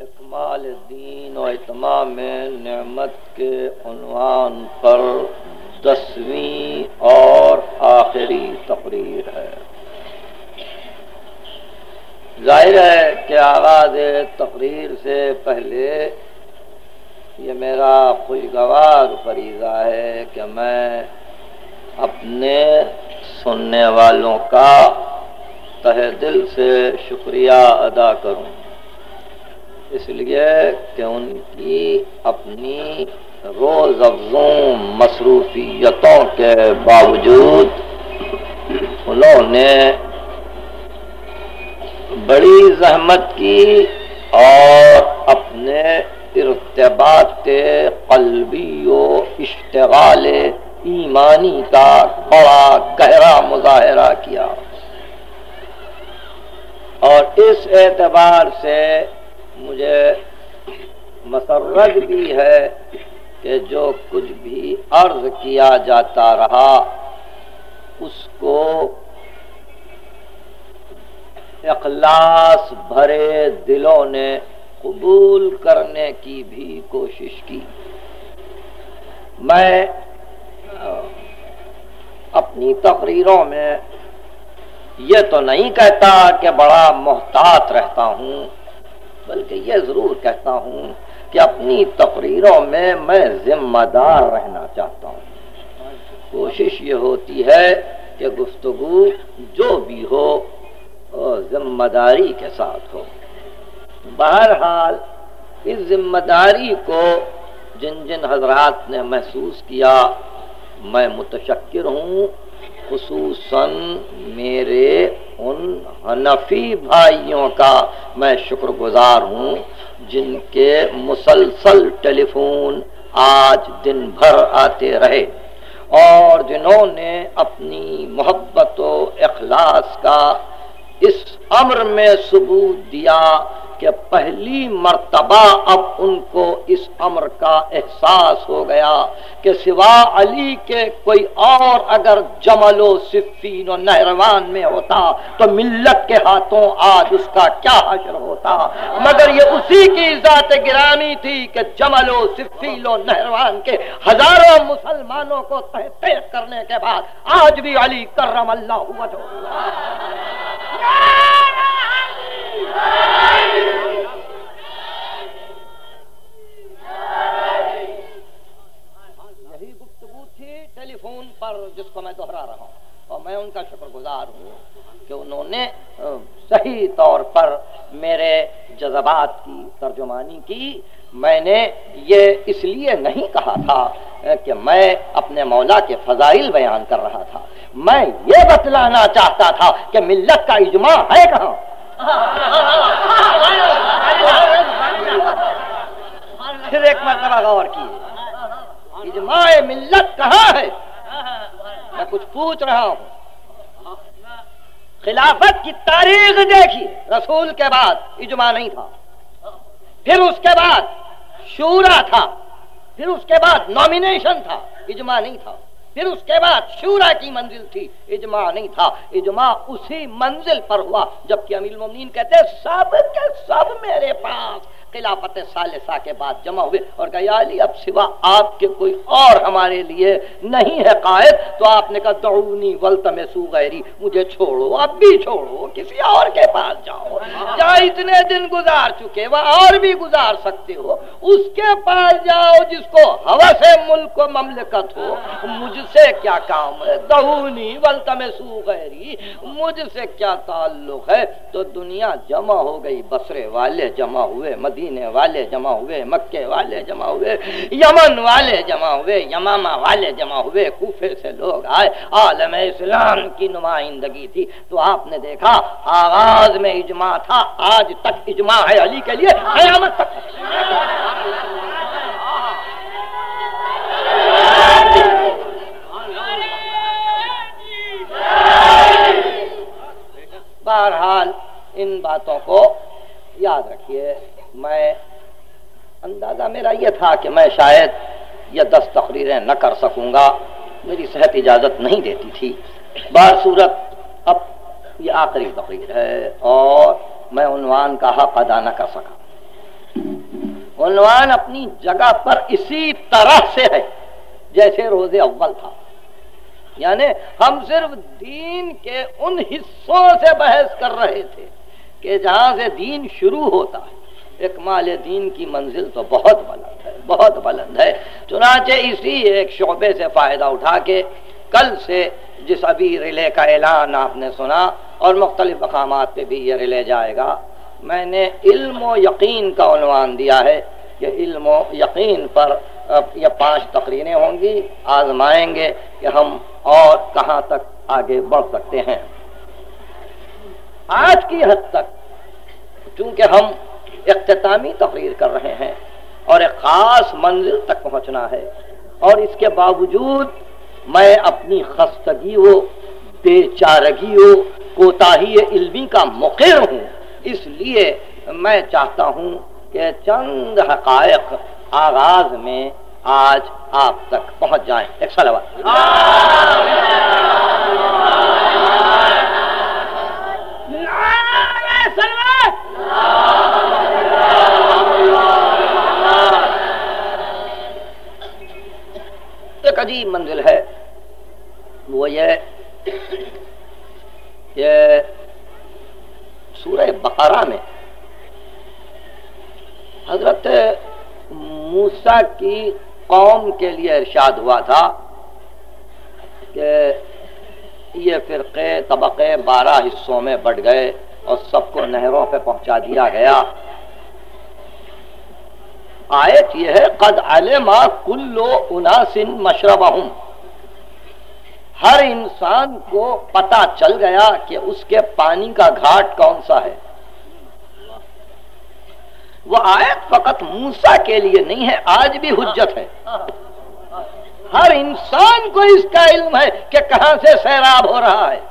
इकमाल दीन और इतमाम नमत के उनवान पर दसवीं और आखिरी तकरीर है ज़ाहिर है कि आगाज़ तकरीर से पहले ये मेरा खुशगवार फरीजा है कि मैं अपने सुनने वालों का तहे दिल से शुक्रिया अदा करूँ। इसलिए कि उनकी अपनी रोज अफजों, मसरूफियतों के बावजूद उन्होंने बड़ी जहमत की और अपने इरतबात कलबी इश्तगाल ईमानी का बड़ा गहरा मुजाहरा किया। और इस एतबार से मुझे मसरत भी है कि जो कुछ भी अर्ज़ किया जाता रहा, उसको अखलास भरे दिलों ने कबूल करने की भी कोशिश की। मैं अपनी तकरीरों में ये तो नहीं कहता कि बड़ा मोहतात रहता हूँ, बल्कि ये ज़रूर कहता हूँ कि अपनी तकरीरों में मैं जिम्मेदार रहना चाहता हूँ। कोशिश ये होती है कि गुफ्तगु जो भी हो ज़िम्मेदारी के साथ हो। बहरहाल, इस ज़िम्मेदारी को जिन जिन हजरात ने महसूस किया, मैं मुतशक्र हूँ, खसूसन मेरे उन हनफी भाइयों का मैं शुक्रगुजार हूँ, जिनके मुसलसल टेलीफोन आज दिन भर आते रहे और जिन्होंने अपनी मोहब्बत अखलास का इस अम्र में सबूत दिया कि पहली मर्तबा अब उनको इस अमर का एहसास हो गया कि सिवा अली के कोई और अगर जमलो सिफीन और नहरवान में होता तो मिल्लत के हाथों आज उसका क्या हशर होता? मगर ये उसी की जात गिरामी थी कि जमलो सिफीलो नहरवान के हज़ारों मुसलमानों को तह करने के बाद आज भी अली करम अल्लाह यही थी टेलीफोन पर जिसको मैं दोहरा रहा और मैं उनका शुक्रगुजार कि उन्होंने सही तौर पर मेरे जज्बात की तर्जुमानी की। मैंने ये इसलिए नहीं कहा था कि मैं अपने मौला के फजाइल बयान कर रहा था। मैं ये बतलाना चाहता था कि मिल्लत का इजमा है कहाँ? फिर एक मरतबा गौर की इजमा मिल्लत कहाँ है? मैं कुछ पूछ रहा हूँ खिलाफत की तारीख देखिए रसूल के बाद, इजमा नहीं था। फिर उसके बाद, शूरा था। फिर उसके बाद नॉमिनेशन था। इजमा नहीं था। फिर उसके बाद शूरा की मंजिल थी। इजमा नहीं था। इजमा उसी मंजिल पर हुआ, जबकि अमीर मोमिन कहते सब के सब मेरे पास। खिलाफत सालिसा के बाद जमा हुए और कहा अली, अब सिवा आपके कोई और हमारे लिए नहीं है कायद तो आपने कहा दौनी वल्त में सुगैरी मुझे छोड़ो अब भी छोड़ो, किसी और के पास जाओ। जहाँ इतने दिन गुजार चुके, वह और भी गुजार सकते हो। उसके पास जाओ जिसको हवा से मुल्क ममलकत हो। मुझसे क्या काम है? दऊनी वल्त में सुगैरी मुझसे क्या ताल्लुक है? तो दुनिया जमा हो गई, बसरे वाले जमा हुए मदी मदीने वाले जमा हुए, मक्के वाले जमा हुए, यमन वाले जमा हुए, यमामा वाले जमा हुए, कूफे से लोग आए, आलम इस्लाम की नुमाइंदगी थी। तो आपने देखा, आगाज़ में इजमा था, आज तक इजमा है अली के लिए, कयामत तक। बहरहाल, इन बातों को याद रखिए, मैं, अंदाज़ा मेरा यह था कि मैं शायद यह दस तकरीरें न कर सकूँगा। मेरी सेहत इजाज़त नहीं देती थी। बार सूरत अब ये आखिरी तकरीर है और मैं उनवान का हक अदा न कर सका। उनवान अपनी जगह पर इसी तरह से है, जैसे रोज़े अव्वल था। यानी हम सिर्फ़ दीन के उन हिस्सों से बहस कर रहे थे। कि जहाँ से दीन शुरू होता है। एक माल दीन की मंजिल तो बहुत बुलंद है, बहुत बुलंद है। चुनाचे इसी एक शोबे से फ़ायदा उठा के कल से जिस अभी रिले का ऐलान आपने सुना और मुख्तलिफ़ मकाम पे भी ये रिले जाएगा, मैंने इल्म यकीन का उनवान दिया है कि इल्म यकीन पर ये पाँच तकरीरें होंगी, आजमाएँगे कि हम और कहाँ तक आगे बढ़ सकते हैं। आज की हद तक, चूँकि हम अख्तामी तकरीर कर रहे हैं और एक खास मंजिल तक पहुँचना है, और इसके बावजूद मैं अपनी खस्तगी हो बेचारगी हो कोताही इल्मी का मुखिर हूँ। इसलिए मैं चाहता हूँ कि चंद हकायक आगाज़ में आज आप तक पहुँच जाए। एक सलावत। अजीब मंजिल है। वो ये ये सूरह बकरा में। हज़रत मूसा की कौम के लिए इरशाद हुआ था कि ये फिरके, तबके बारह हिस्सों में बढ़ गए और सबको नहरों पे पहुँचा दिया गया। आयत यह है, कद अलमा कुल्लो उनासिन मशरबहुम. हर इंसान को पता चल गया कि उसके पानी का घाट कौन सा है। वो आयत फकत मूसा के लिए नहीं है, आज भी हुज्जत है। हर इंसान को इसका इल्म है कि कहाँ से सैराब हो रहा है।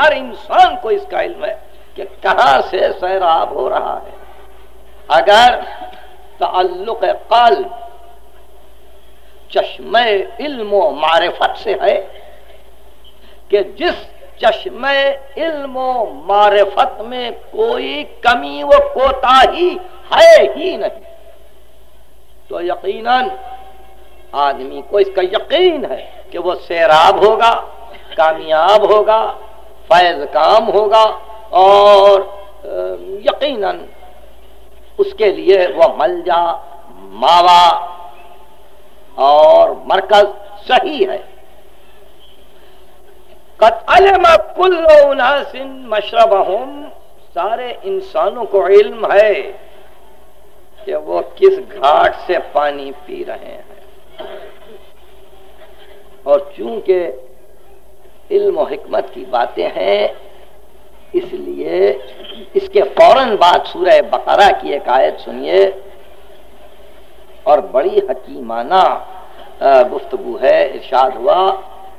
हर इंसान को इसका इल्म है कि कहाँ से सैराब हो रहा है। अगर ताल्लुक कल चश्म इल्म मारफत से है कि जिस चश्म इल्म मारफत में कोई कमी व कोताही है ही नहीं तो यकीनन आदमी को इसका यकीन है कि वो सैराब होगा, कामयाब होगा, फैज काम होगा और यकीनन उसके लिए वह मलजा, मावा और मरकज सही है। कुल्लासिन मशरब सारे इंसानों को इल्म है कि वो किस घाट से पानी पी रहे हैं। और चूँकि इल्म हिकमत की बातें हैं इसलिए इसके फ़ौरन बाद सूरह बकरा की एक आयत सुनिए। और बड़ी हकीमाना गुफ्तगु है, इर्शाद हुआ,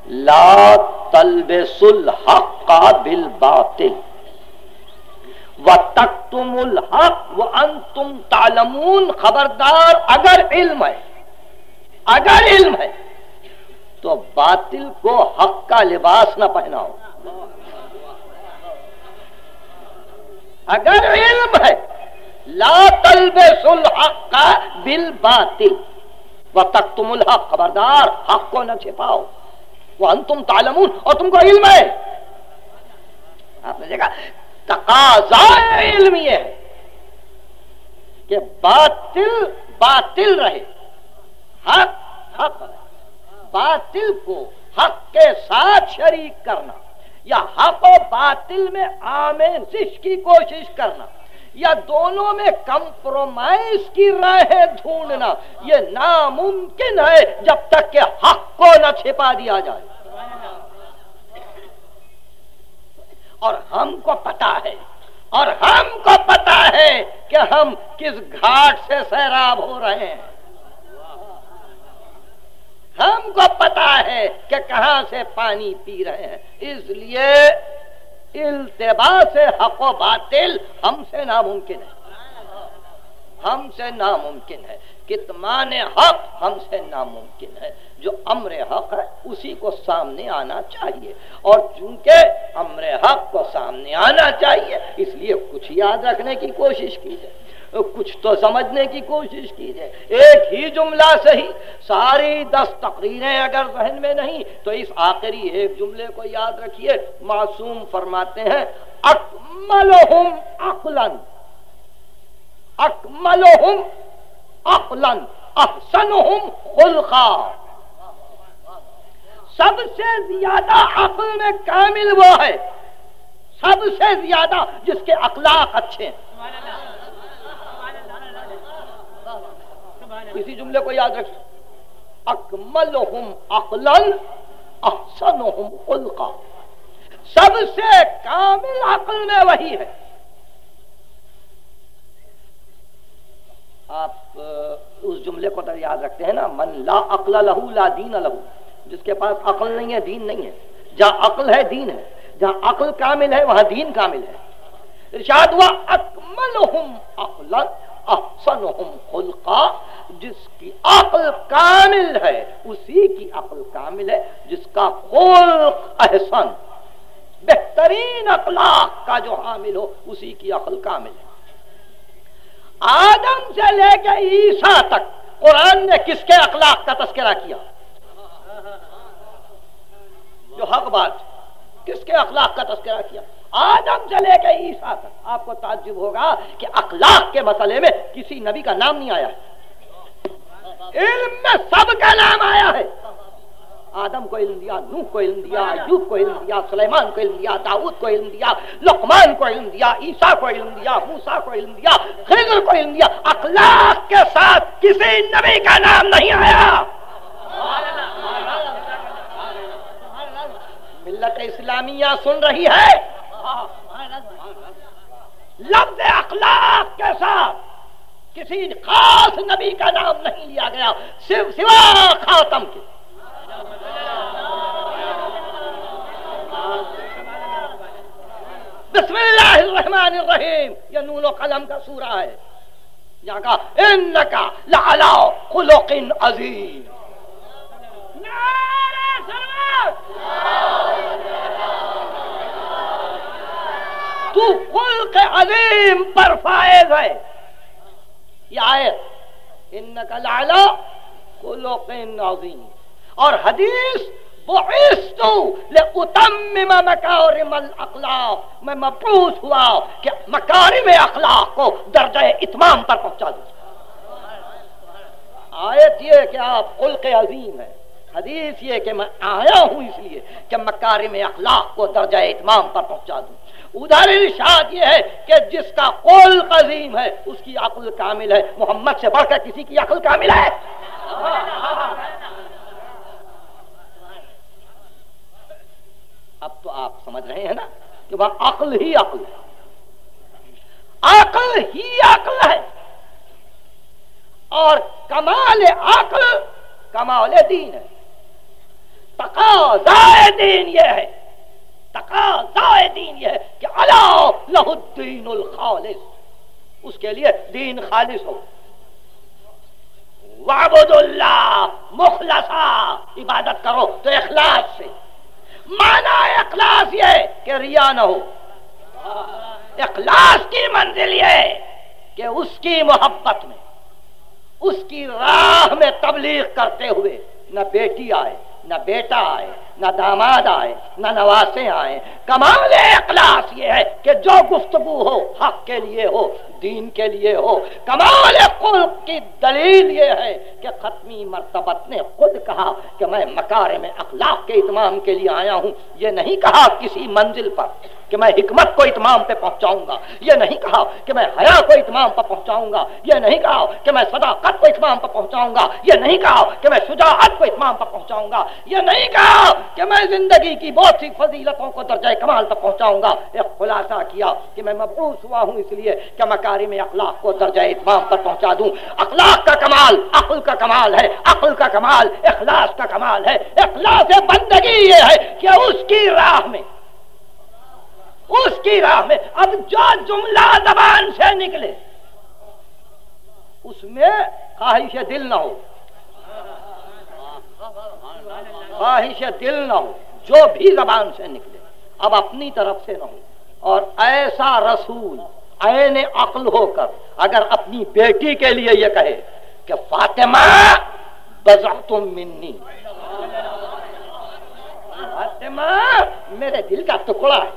ला तलबेसुल हक बिल बातिल। व तक तुमुल हक व अन तुम तालमून, खबरदार अगर इल्म है, अगर इल्म है तो बातिल को हक का लिबास न पहनाओ। अगर इल्म है, ला हक का बिल बातिल। व तक तुम हक, खबरदार, हक को न छिपाओ। वो अंतुम तालमून, और तुमको इल्म है। आपने देखा, तकाजा इल्म यह है कि बातिल बातिल रहे। हक हक बातिल को हक के साथ शरीक करना। या हक और बातिल में आमेजिश की कोशिश करना। या दोनों में कंप्रोमाइज की राहें ढूंढना, ये नामुमकिन है जब तक के हक को न छिपा दिया जाए। और हमको पता है, और हमको पता है कि हम किस घाट से सैराब हो रहे हैं। हमको पता है कि कहाँ से पानी पी रहे हैं। इसलिए इल्तबा से हक बातिल हमसे नामुमकिन है। हमसे नामुमकिन है। कितमान हक हमसे नामुमकिन है। जो अम्र हक है, उसी को सामने आना चाहिए। और चूँकि अम्र हक को सामने आना चाहिए, इसलिए कुछ याद रखने की कोशिश की जाए कुछ तो समझने की कोशिश कीजिए। एक ही जुमला से ही सारी दस तकरीरें अगर जहन में नहीं तो इस आखिरी एक जुमले को याद रखिए। मासूम फरमाते हैं, अकमलहुम अकलन। अकमलहुम अकलन, अहसनहुम खुलका सबसे ज़्यादा अकल में कामिल वो है, सबसे ज़्यादा जिसके अखलाक अच्छे हैं। इसी जुमले को याद रख। अकमल हम अकलन अहसन हम उल्का। सबसे कामिल अकल में वही है। आप उस जुमले को तो याद रखते हैं ना, मन ला अकला लहू, ला दीन लहू, जिसके पास अकल नहीं है, दीन नहीं है। जहाँ अकल है, दीन है। जहाँ अकल कामिल है, वहाँ दीन कामिल है। इर्शाद हुआ अकमल हम अकलन अहसन जिसकी अकल कामिल है, उसी की अकल कामिल है, जिसका खोल अहसन, बेहतरीन अखलाक का जो हामिल हो, उसी की अकल कामिल है। आदम से लेकर ईसा तक कुरान ने किसके अखलाक का तस्करा किया? जो हक बात, किसके अखलाक का तस्करा किया? आदम से लेकर ईसा तक। आपको ताजुब होगा कि अखलाक के मसले में किसी नबी का नाम नहीं आया है। इल्म में सबका नाम आया है। आदम को इल्म दिया, नूह को इल्म दिया अयूब को इल्म दिया, सुलेमान को इल्म दिया, दाऊद को इल्म दिया, लुकमान को इल्म दिया, ईसा को इल्म दिया, मूसा को इल्म दिया, खिजर को इल्म दिया। अखलाक के साथ किसी नबी का नाम नहीं आया। मिल्लत इस्लामिया सुन रही है? लफ्ज अखलाक के साथ किसी खास नबी का नाम नहीं लिया गया सिर्फ़ सिवा खातम के। बिस्मिल्लाहिर्रहमानिर्रहीम यह नून कलम का सूरा है। यहाँ का इन का लाला खुलकिन अजीम। तू खुल के अजीम पर फायद है। इन कलाला और हदीस मैं मबूस हुआ कि मकारी में अखलाक को दर्जा इतमाम पर पहुँचा दू। आयत ये कि आप कुल के अजीम है। हदीस ये कि मैं आया हूँ इसलिए कि मकारी में अखलाक को दर्जा इतमाम पर पहुँचा दूँ। उधर इर्शाद ये है कि जिसका कौल कजीम है, उसकी अक्ल कामिल है। मोहम्मद से बढ़कर किसी की अक्ल कामिल है? अब तो आप समझ रहे हैं ना कि वह अक्ल ही अक्ल अक्ल ही अकल है। और कमाल अक्ल कमाल दीन है। तकाजाए दीन यह है। दीन यह कि अला खालिस। उसके लिए दीन खालिस हो। वाबुदुल्ला मुखलसा, इबादत करो तो इखलास से। माना इखलास ये कि रिया न हो। इखलास की मंजिल ये कि उसकी मोहब्बत में, उसकी राह में तबलीग करते हुए न बेटी आए, न बेटा आए न दामाद आए, न नवासे आए। कमाल अखलास ये है कि जो गुफ्तगु हो, हक के लिए हो, दीन के लिए हो, कमाल कुल की दलील ये है कि खत्मी मरतबत ने खुद कहा कि मैं मकारे में अखलाक के इतमाम के लिए आया हूँ। ये नहीं कहा किसी मंजिल पर कि मैं हिकमत को इतमाम पे पहुंचाऊँगा। ये नहीं कहा कि मैं हया को इतमाम पर पहुंचाऊँगा। ये नहीं कहा कि मैं सदाकत को इतमाम पर पहुंचाऊँगा। ये नहीं कहा कि मैं शुजात को इतमाम पर पहुंचाऊँगा। ये नहीं कहा कि मैं ज़िंदगी की बहुत सी फजीलतों को दर्जा कमाल तक पहुंचाऊँगा। एक खुलासा किया कि मैं मबूस हुआ हूँ इसलिए कि मकारी में अखलाक को दर्जा इतमाम पर पहुँचा दूँ। अखलाक का कमाल, अकुल का कमाल है, अकुल का कमाल, इखलास का कमाल है। इखलास बंदगी ये है कि उसकी राह में, उसकी राह में अब जो जुमला जबान से निकले, उसमें ख्वाहिश दिल ना हो। ख्वाहिश दिल ना हो, जो भी जबान से निकले, अब अपनी तरफ़ से ना हो। और ऐसा रसूल, ऐन अक्ल होकर, अगर अपनी बेटी के लिए यह कहे कि, फातिमा बजा तुम मिन्नी। फातिमा, मेरे दिल का टुकड़ा है।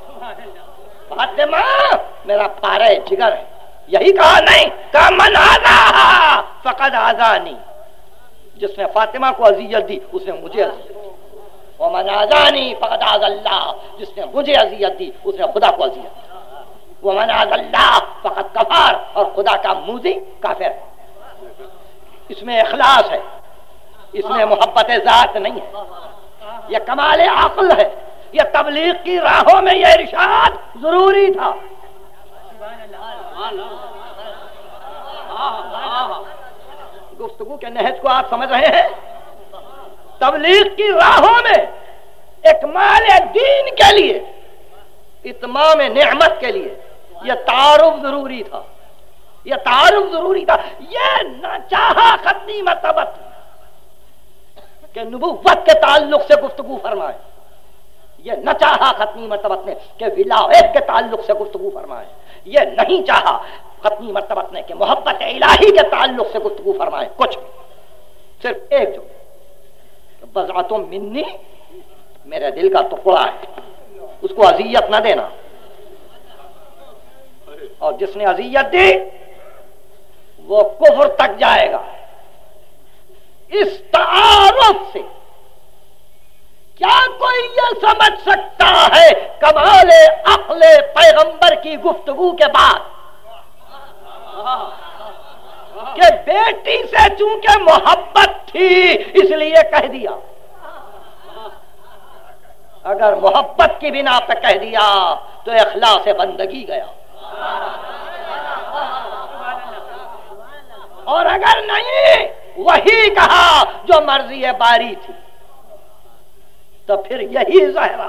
फातिमा, मेरा पारे जिगर है। यही कहा, नहीं, कहा, मन आजा फकद आजानी जिसने फातिमा को अजियत दी, उसने मुझे अजियत वो मन आजानी फकद आजल्ला जिसने मुझे अजियत दी, उसने खुदा को अजियत वो मन आजल्ला फकत कफार, और खुदा का मुजी काफिर। इसमें अखलास है। इसमें मोहब्बत जात नहीं है। यह कमाल अकल है। यह तबलीग की राहों में यह इर्शाद ज़रूरी था। गुफ्तगु के नहज को आप समझ रहे हैं? तबलीग की राहों में इकमाल दीन के लिए, इतमाम नेमत के लिए, यह तारुफ ज़रूरी था। यह तारुफ ज़रूरी था। यह न चाहा खत्नी मतबत के नबुवत के ताल्लुक से गुफ्तगु फरमाए। ये न चाहा खत्मी मरतबत ने कि विलायत के ताल्लुक से गुफ्तगु फरमाए। ये नहीं चाहा खत्मी मरतबत ने कि, मोहब्बत इलाही के ताल्लुक से गुफ्तगु फरमाए। कुछ सिर्फ़ एक जो। बजातो मिन्नी, मेरे दिल का टुकड़ा है। उसको अजियत ना देना। और जिसने अजियत दी, वो कुफर तक जाएगा। इस तारुफ से। क्या कोई ये समझ सकता है कमाले अकले पैगंबर की गुफ्तगु के बाद? कि बेटी से चूँकि मोहब्बत थी, इसलिए कह दिया। अगर मोहब्बत की बिना पे कह दिया तो अखला से बंदगी गया। और अगर नहीं, वही कहा जो मर्ज़ी है बारी थी। तो फिर यही जहरा।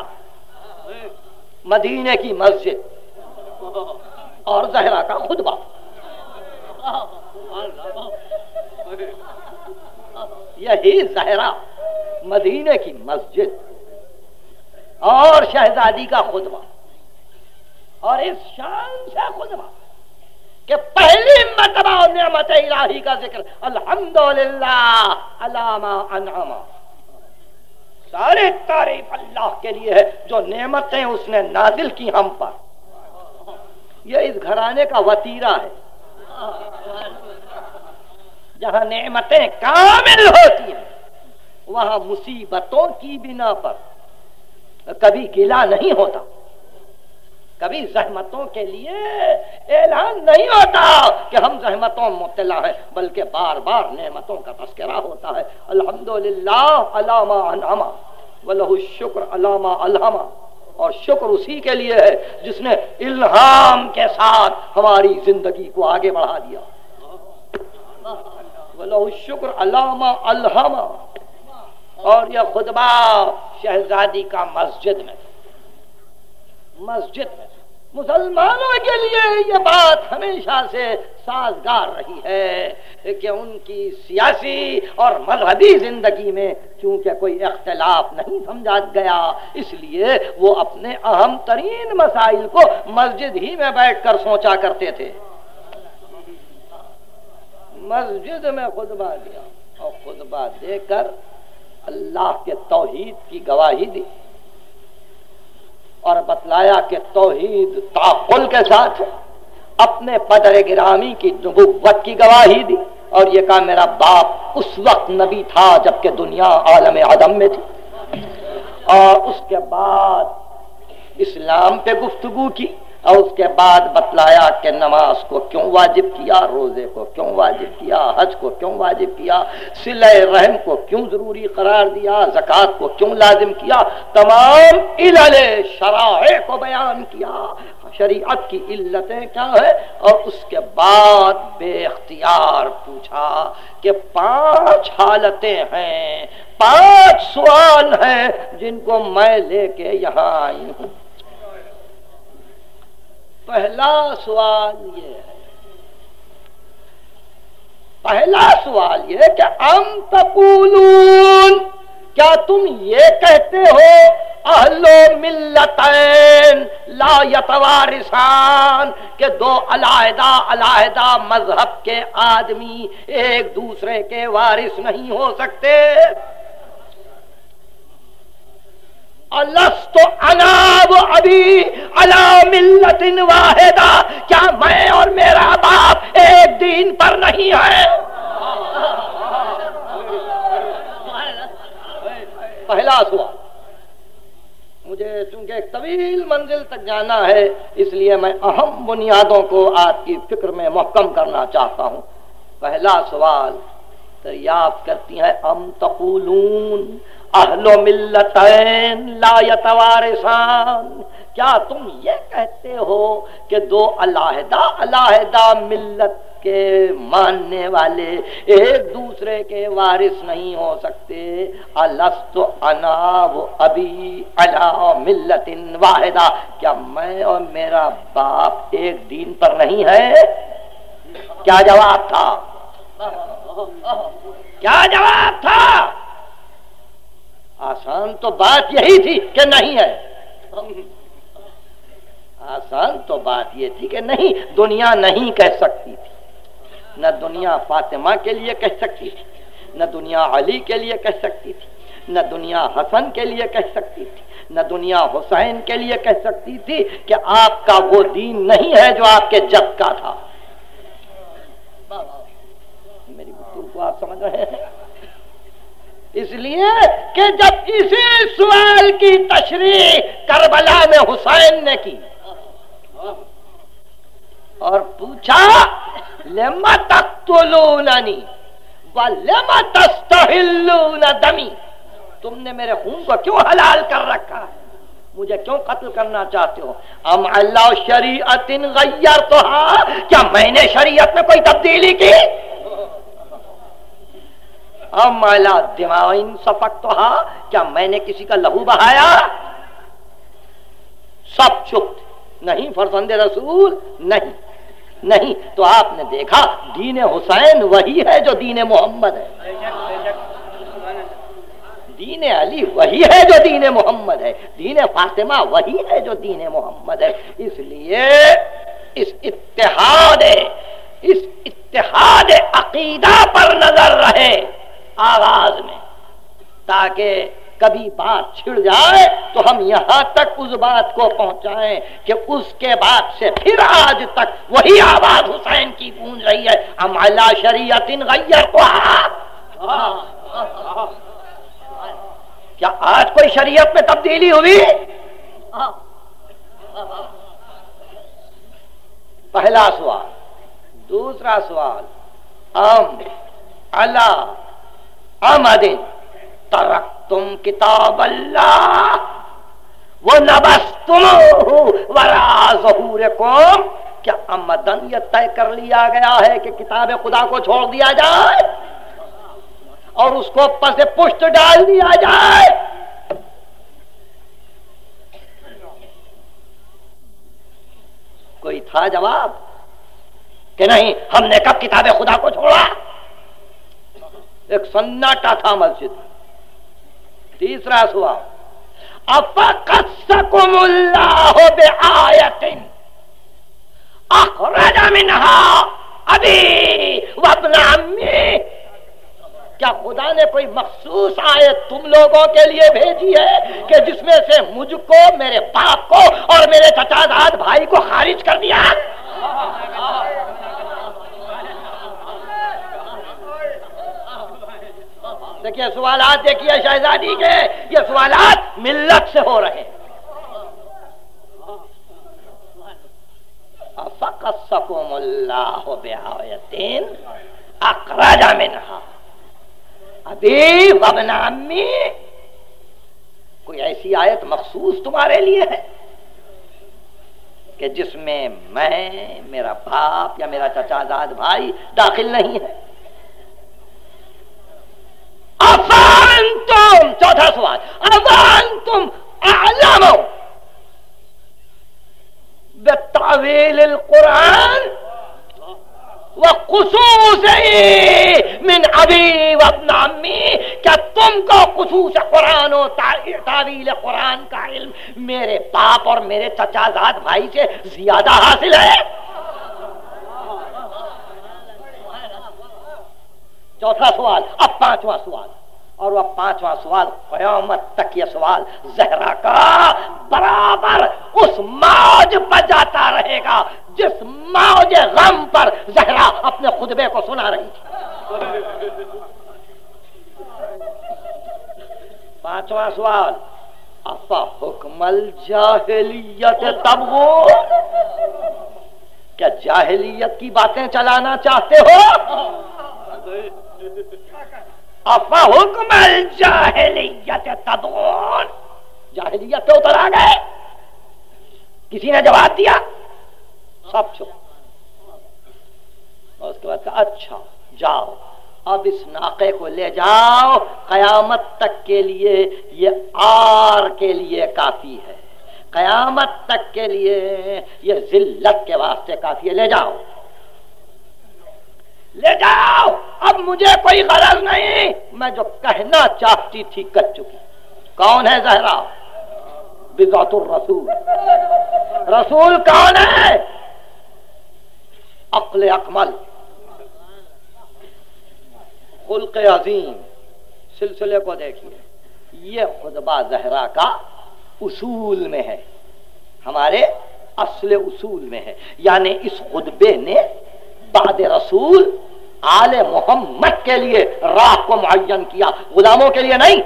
मदीने की मस्जिद। और जहरा का खुदबा यही जहरा मदीने की मस्जिद और शहजादी का खुदबा और इस शान से खुदबा कि पहली मतबा नियमत इलाही का ज़िक्र। अल्हम्दुलिल्लाह सारे तारीफ़ अल्लाह के लिए है, जो नेमतें उसने नाजिल की हम पर। यह इस घराने का वतीरा है। जहाँ नेमतें कामिल होती हैं, वहाँ मुसीबतों की बिना पर कभी गिला नहीं होता, कभी जहमतों के लिए ऐलान नहीं होता कि हम जहमतों मुतला है, बल्कि बार बार नेमतों का तस्करा होता है। अल्हम्दुलिल्लाह अलामा अनामा वलहु शुक्र अलामा अल्लामा और शुक्र उसी के लिए है जिसने इल्हाम के साथ हमारी ज़िंदगी को आगे बढ़ा दिया। शुक्र अलामा अल्हामा। और यह खुदबा शहजादी का मस्जिद में मस्जिद में मुसलमानों के लिए ये बात हमेशा से साजगार रही है कि उनकी सियासी और मजहबी ज़िंदगी में चूँकि कोई इख्तलाफ नहीं समझा गया, इसलिए वो अपने अहम तरीन मसाइल को मस्जिद ही में बैठकर सोचा करते थे। मस्जिद में खुतबा दिया और खुतबा देकर अल्लाह के तोहीद की गवाही दी। और बतलाया कि तोहीद ताकुल के साथ अपने पदर गिरामी की नबुवत की गवाही दी। और ये कहा, मेरा बाप उस वक्त नबी था जबकि दुनिया आलम आदम में थी। और उसके बाद इस्लाम पे गुफ्तगु की। और उसके बाद बतलाया कि नमाज़ को क्यों वाजिब किया, रोज़े को क्यों वाजिब किया, हज को क्यों वाजिब किया सिल रहम को क्यों ज़रूरी करार दिया, जक़ात को क्यों लाजिम किया, तमाम शराए को बयान किया। शरीयत की इल्लतें क्या है? और उसके बाद बेख्तियार पूछा कि पाँच हालतें हैं, पाँच सवाल हैं जिनको मैं लेके यहाँ आई हूँ। पहला सवाल ये है। पहला सवाल ये कि अम क्या तुम ये कहते हो, अहलो मिल्लतैन लायतवारिसान के दो अलाहदा अलाहदा मज़हब के आदमी एक दूसरे के वारिस नहीं हो सकते? तो अनाब अभी अला वाहिदा। क्या मैं और मेरा बाप एक दिन पर नहीं है? पहला सवाल, मुझे चूँकि एक तवील मंजिल तक जाना है, इसलिए मैं अहम बुनियादों को आपकी फ़िक्र में महकम करना चाहता हूँ। पहला सवाल, दरियाफ्त करती है अम तकूलून। अहलो मिल्लतैन लायतवारिसान क्या तुम ये कहते हो कि दो अलाहदा अलाहदा मिल्लत के मानने वाले एक दूसरे के वारिस नहीं हो सकते? अलस्त अनाब अभी अला मिल्लतिन वाहिदा। क्या मैं और मेरा बाप एक दिन पर नहीं है? क्या जवाब था? क्या जवाब था? आसान तो बात यही थी कि नहीं है। आसान तो बात ये थी कि नहीं, दुनिया नहीं कह सकती थी। न दुनिया फातिमा के लिए कह सकती थी, न दुनिया अली के लिए कह सकती थी, न दुनिया हसन के लिए कह सकती थी, न दुनिया हुसैन के लिए कह सकती थी कि आपका वो दीन नहीं है जो आपके जब का था। मेरी को आप समझ रहे हैं? इसलिए कि जब इसी सवाल की तशरी करबला में हुसैन ने की और पूछा, लेमा तख्तुलूननी व लेमा तस्तहिल्लून दमी? तुमने मेरे खून को क्यों हलाल कर रखा है? मुझे क्यों कत्ल करना चाहते हो? अम अल्लाह शरीयत गैर तो हा क्या मैंने शरीयत में कोई तब्दीली की? अमला दिमाइन सफक तो हा क्या मैंने किसी का लहू बहाया? सब चुप। नहीं, फरसंद रसूल, नहीं। नहीं तो आपने देखा, दीन हुसैन वही है जो दीन मोहम्मद है। दीन अली वही है जो दीन मोहम्मद है। दीन फातिमा वही है जो दीन मोहम्मद है। इसलिए इस इतिहाद इस इतिहाद अकीदा पर नज़र रहे। आगाज़ में, ताकि कभी बात छिड़ जाए तो हम यहाँ तक उस बात को पहुंचाएँ कि उसके बाद से फिर आज तक वही आवाज़ हुसैन की गूंज रही है। अमला शरीयत गैर को क्या आज कोई शरीयत में तब्दीली हुई? पहला सवाल। दूसरा सवाल, अम अला अमदिन तरक तुम किताब अल्लाह वो नबस तुम वरा जहूर कौम क्या अमदन यह तय कर लिया गया है कि किताब खुदा को छोड़ दिया जाए? और उसको ऊपर से पुष्ट डाल दिया जाए? कोई था जवाब? कि नहीं, हमने कब किताब खुदा को छोड़ा? एक सन्नाटा था मस्जिद। तीसरा सवाल मिनहा अभी क्या खुदा ने कोई मखसूस आयत तुम लोगों के लिए भेजी है कि जिसमें से मुझको, मेरे बाप को और मेरे चचादाद भाई को खारिज कर दिया? देखिए, सवालात देखिए, शहजादी के, ये सवालात मिल्लत से हो रहे हैं। अकराजा में नहा अभी वबनामी कोई ऐसी आयत मखसूस तुम्हारे लिए है कि जिसमें मैं, मेरा बाप या मेरा चचाजाद भाई दाखिल नहीं है अफान तुम चौथा सवाल तुम आलमो बेतावील कुरान व खसूस मिन अभी वबनामी क्या तुमको खसूस कुरान तावील कुरान का इल्म मेरे बाप और मेरे चचाजाद भाई से ज़्यादा हासिल है चौथा सवाल अब पांचवा सवाल और वह पांचवा सवाल, कयामत तक यह सवाल, जहरा का बराबर उस मौज पर जाता रहेगा, जिस मौज गम पर जहरा अपने खुदबे को सुना रही थी। पांचवा सवाल अपा हुक्मल जाहिलियत तब वो क्या जाहिलियत की बातें चलाना चाहते हो? अफहुकमल जाहिलियत तदून उतर आ गए। किसी ने जवाब दिया? सब चुप। उसके बाद कहा अच्छा जाओ, अब इस नाके को ले जाओ। कयामत तक के लिए ये आर के लिए काफ़ी है। कयामत तक के लिए ये जिल्लत के वास्ते काफ़ी है। ले जाओ। ले जाओ। अब मुझे कोई गरज नहीं। मैं जो कहना चाहती थी कर चुकी। कौन है जहरा? बिजातुर रसूल। रसूल कौन है? अकल अकमल। खुल्क अजीम। सिलसिले को देखिए। ये खुदबा जहरा का उसूल में है। हमारे असले उसूल में है। यानी इस खुतबे ने बाद रसूल आले मोहम्मद के लिए राह को मुन किया। गुलामों के लिए नहीं।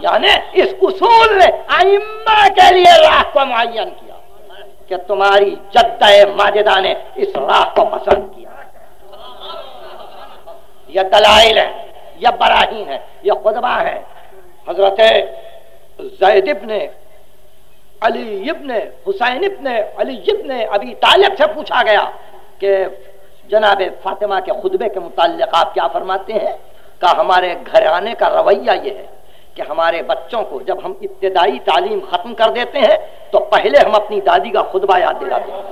यानी इस उसूल ने आइम्मा के लिए राह को मुन किया कि तुम्हारी जद्दा माजिदा ने इस राह को पसंद किया। यह दलाइल है यह बराहीन है यह खुदबा है। हज़रत जैदिब ने अली इब्ने हुसैन इब्ने अली इब्ने अभी तालिब से पूछा गया कि जनाब फातिमा के खुतबे के मुतालिक आप क्या फरमाते हैं? का हमारे घराने का रवैया ये है कि हमारे बच्चों को जब हम इब्तदाई तालीम खत्म कर देते हैं तो पहले हम अपनी दादी का खुतबा याद दिलाते हैं।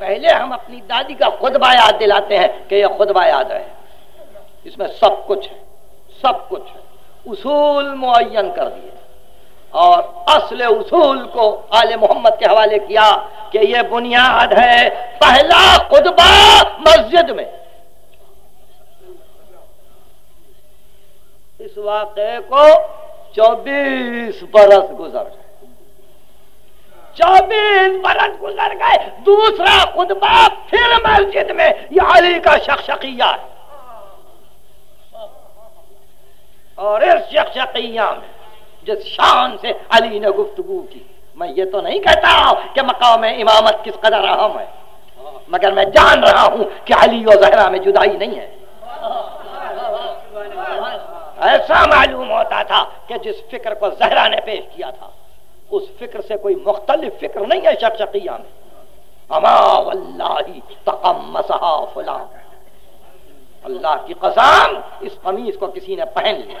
पहले हम अपनी दादी का खुतबा याद दिलाते हैं कि यह खुतबा याद है इसमें सब कुछ है, सब कुछ है। उसूल मुन कर दिए। और असल उसूल को आल मोहम्मद के हवाले किया कि यह बुनियाद है पहला खुतबा मस्जिद में। इस वाक को 24 बरस गुजर गए। चौबीस बरस गुजर गए, दूसरा खुतबा फिर मस्जिद में यह अली का शख्सिया है। और इस शख्सिया में जिस शान से अली ने गुफ्तगु की। मैं ये तो नहीं कहता कि मकाम इमामत किस कदर अहम है। मगर मैं जान रहा हूँ कि अली और जहरा में जुदाई नहीं है। ऐसा मालूम होता था कि जिस फ़िक्र को जहरा ने पेश किया था, उस फ़िक्र से कोई मुख्तलिफ़ फ़िक्र नहीं है शख्सिया में। अल्लाह की कसम, इस कमीज को किसी ने पहन लिया।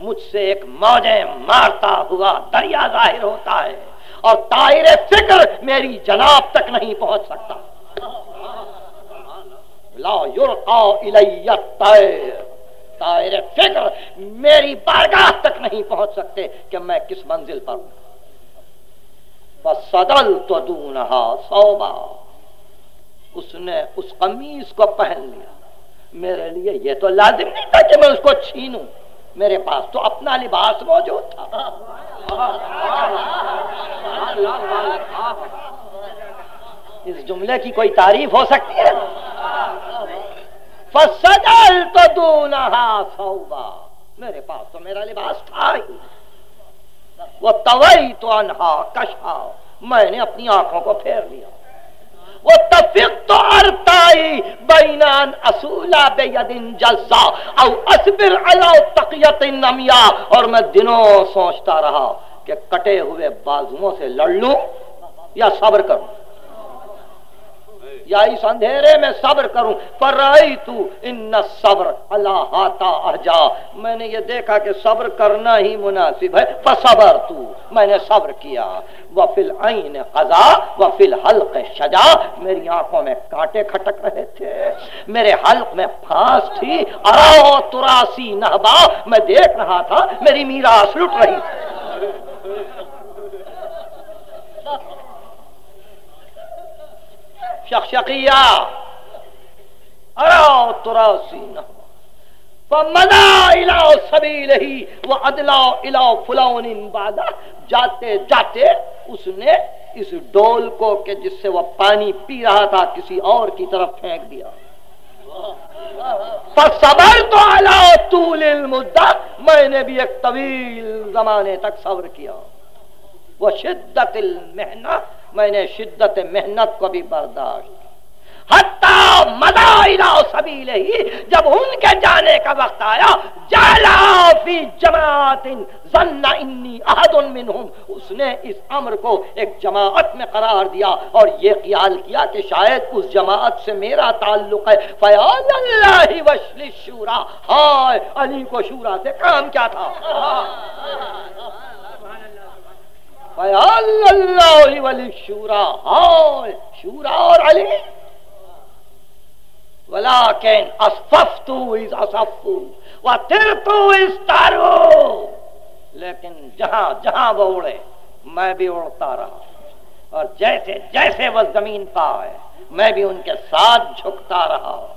मुझसे एक मौजे मारता हुआ दरिया ज़ाहिर होता है और तायर फ़िक्र मेरी जनाब तक नहीं पहुँच सकता ला तायर फ़िक्र मेरी बारगाह तक नहीं पहुँच सकते कि मैं किस मंजिल पर हूँ बस सदल तो दूनहा सौबा उसने उस कमीज को पहन लिया। मेरे लिए ये तो लाजिम नहीं था कि मैं उसको छीनू। मेरे पास तो अपना लिबास मौजूद था। इस जुमले की कोई तारीफ़ हो सकती है? फसदल तो दूनहा सौबा। मेरे पास तो मेरा लिबास था ही। वो तवई तो अनहा कशा। मैंने अपनी आँखों को फेर लिया। तो बैनान असूला बेदिन जलसा औ असबिर अला तकियत नमिया और मैं दिनों सोचता रहा कि कटे हुए बाजुओं से लड़ लू या सब्र करूँ या इस अंधेरे में सब्र करूँ? पर रही तू इन सब्र, अल्लाह अजा मैंने ये देखा कि सब्र करना ही मुनासिब है। पर सबर तू मैंने सब्र किया। वफिल आइन कजा वफिल हल्क सजा मेरी आँखों में कांटे खटक रहे थे। मेरे हल्क में फांस थी। अराओ तुरासी नहबा, मैं देख रहा था, मेरी मीरा लुट रही थी। शख्शकिया अराओ तुरासी न जाते जाते उसने इस डोल को के जिससे वह पानी पी रहा था किसी और की तरफ़ फेंक दिया। पर सबर तो अलाओ तूल मुद्दा। मैंने भी एक तवील जमाने तक सब्र किया। वह शिद्दत मेहनत मैंने शिद्दत मेहनत को भी बर्दाश्त सबील ही जब उनके जाने का वक्त आया जालाफी जमातिन उसने इस अम्र को एक जमात में करार दिया और ये ख्याल किया कि शायद उस जमात से मेरा ताल्लुक है। वशली शूरा। हाय अली को शूरा से काम क्या था? और अली। इस असफु लेकिन जहाँ जहाँ वो उड़े, मैं भी उड़ता रहा। और जैसे जैसे वह ज़मीन पाए मैं भी उनके साथ झुकता रहा।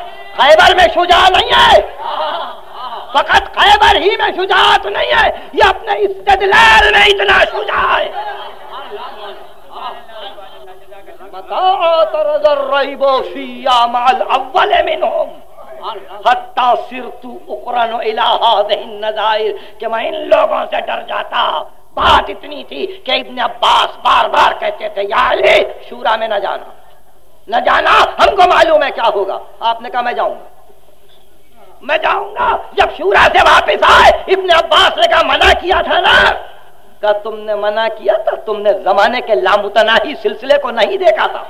खैबर में शुजा नहीं है। फकत खैबर ही में शुजात नहीं है। ये अपने इस्तदलाल में इतना शुजा है। कि मैं इन लोगों से डर जाता। बात इतनी थी कि इब्न अब्बास बार बार कहते थे, या शूरा में न जाना। न जाना, हमको मालूम है क्या होगा। आपने कहा, मैं जाऊँगा। मैं जाऊँगा, जब शूरा से वापस आए। इतने अब्बास ने कहा, मना किया था ना? का तुमने मना किया था, तुमने जमाने के लामुतनाही सिलसिले को नहीं देखा था।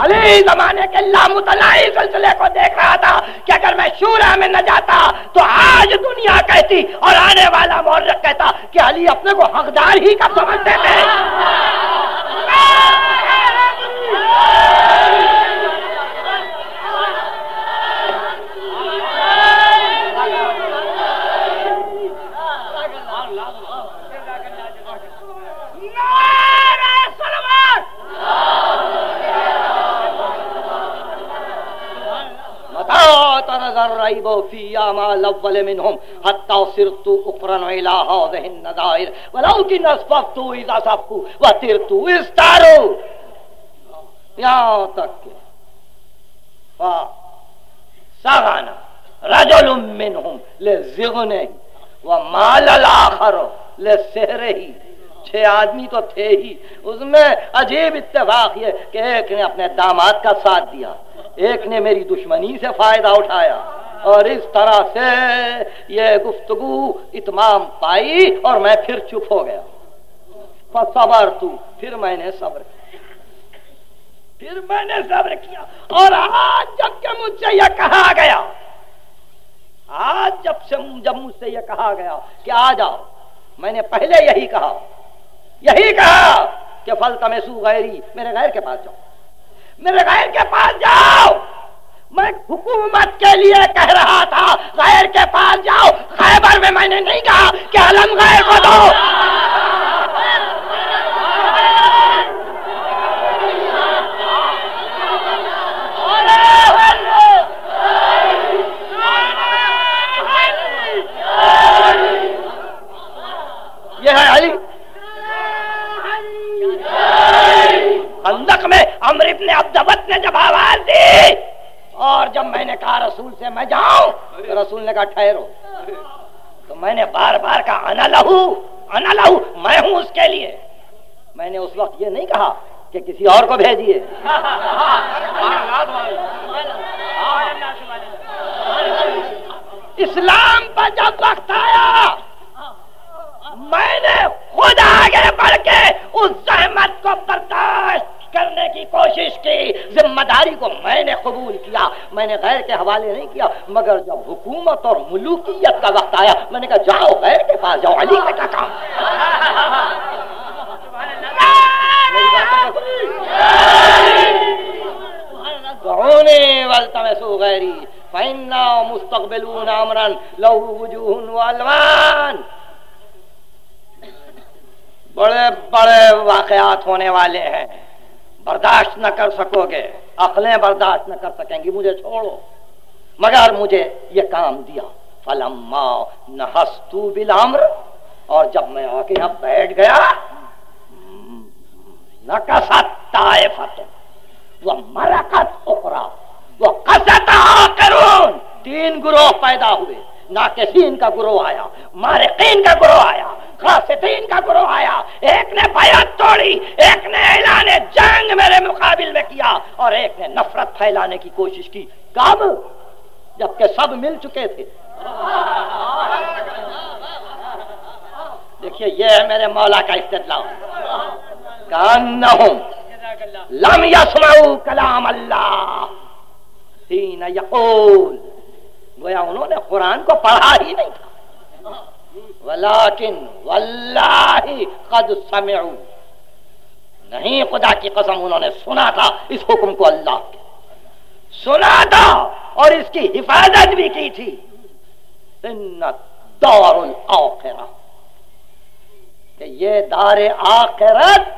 अली जमाने के लामुतनाही सिलसिले को देख रहा था कि अगर मैं शूरा में न जाता तो आज दुनिया कहती और आने वाला मोर कहता कि अली अपने को हकदार ही कब समझते थे? यहाँ तक के सगाना रजुल मिनहुम ले जिगने व माल आखर ले सहरे ही छह आदमी तो थे ही उसमें अजीब इत्तेफाक ये कि एक ने अपने दामाद का साथ दिया एक ने मेरी दुश्मनी से फ़ायदा उठाया और इस तरह से यह गुफ्तगु इतमाम पाई और मैं फिर चुप हो गया। सबर तू, फिर मैंने सब्र फिर मैंने सब्र किया और आज जब के मुझसे यह कहा गया, आज जब से जब मुझसे यह कहा गया कि आ जाओ, मैंने पहले यही कहा। यही कहा कि फल तमेसू गैरी मेरे गैर के पास जाओ। मेरे गैर के पास जाओ। मैं हुकूमत के लिए कह रहा था, गैर के पास जाओ। खैबर में मैंने नहीं कहा कि अलम गैर को दो यह है अली खंदक में अमृत ने अब्दवत ने जब आवाज़ दी और जब मैंने कहा रसूल से मैं जाऊँ तो रसूल ने कहा, ठहरो। तो मैंने बार बार कहा, अना लहू अना लहू, मैं हूँ उसके लिए। मैंने उस वक्त ये नहीं कहा कि किसी और को भेजिए। इस्लाम पर जब वक्त आया, मैंने खुद आगे बढ़ के उस जहमत को बर्दाश्त करने की कोशिश की। ज़िम्मेदारी को मैंने कबूल किया। मैंने गैर के हवाले नहीं किया। मगर जब हुकूमत और मुलूकियत का वक्त आया मैंने कहा जाओ गैर के पास जाओ अली का काम? मुस्तकबिलून अमरन। लहू वजूहन वालवान बड़े बड़े वाकयात होने वाले हैं। बर्दाश्त न कर सकोगे। अकलें बर्दाश्त न कर सकेंगी। मुझे छोड़ो। मगर मुझे ये काम दिया। फलम्मा नहस्तु बिलाम्र और जब मैं आके यहाँ बैठ गया नकसत वह मरकत उखरा। वह कसत करून तीन गुरोह पैदा हुए। नाकेसीन का गुरोह आया, मारिकीन का गुरोह आया खासिन का गुरु आया। एक ने बयात तोड़ी, एक ने ऐलान जंग मेरे मुकाबिल में किया और एक ने नफरत फैलाने की कोशिश की। कब? जबकि सब मिल चुके थे। देखिए, ये है मेरे मौला का इस्तेलाम कान लम यसमाऊ कलाम अल्लाह। गोया उन्होंने कुरान को पढ़ा ही नहीं था। वलाकिन वल्लाही कद समऊ। नहीं, खुदा की कसम, उन्होंने सुना था इस हुक्म को अल्लाह के। सुना था और इसकी हिफाजत भी की थी। दौरुल आखिरा। कि ये दार आखिरत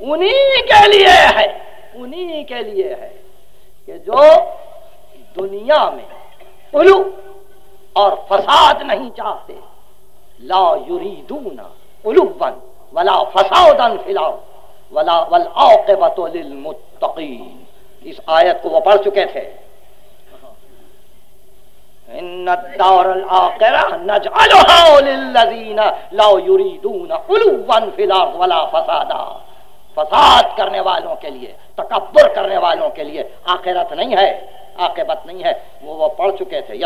उन्हीं के लिए है, उन्हीं के लिए है कि जो दुनिया में उलू और फसाद नहीं चाहते। ला युरीदूना उलुवन वला फसादन फिलाओ वला वल मुत्तकीन। इस आयत को वो पढ़ चुके थे। फसाद। करने वालों के लिए तकबर करने वालों के लिए आखिरत नहीं है। आकेबत नहीं है। वो वो पढ़ चुके थे।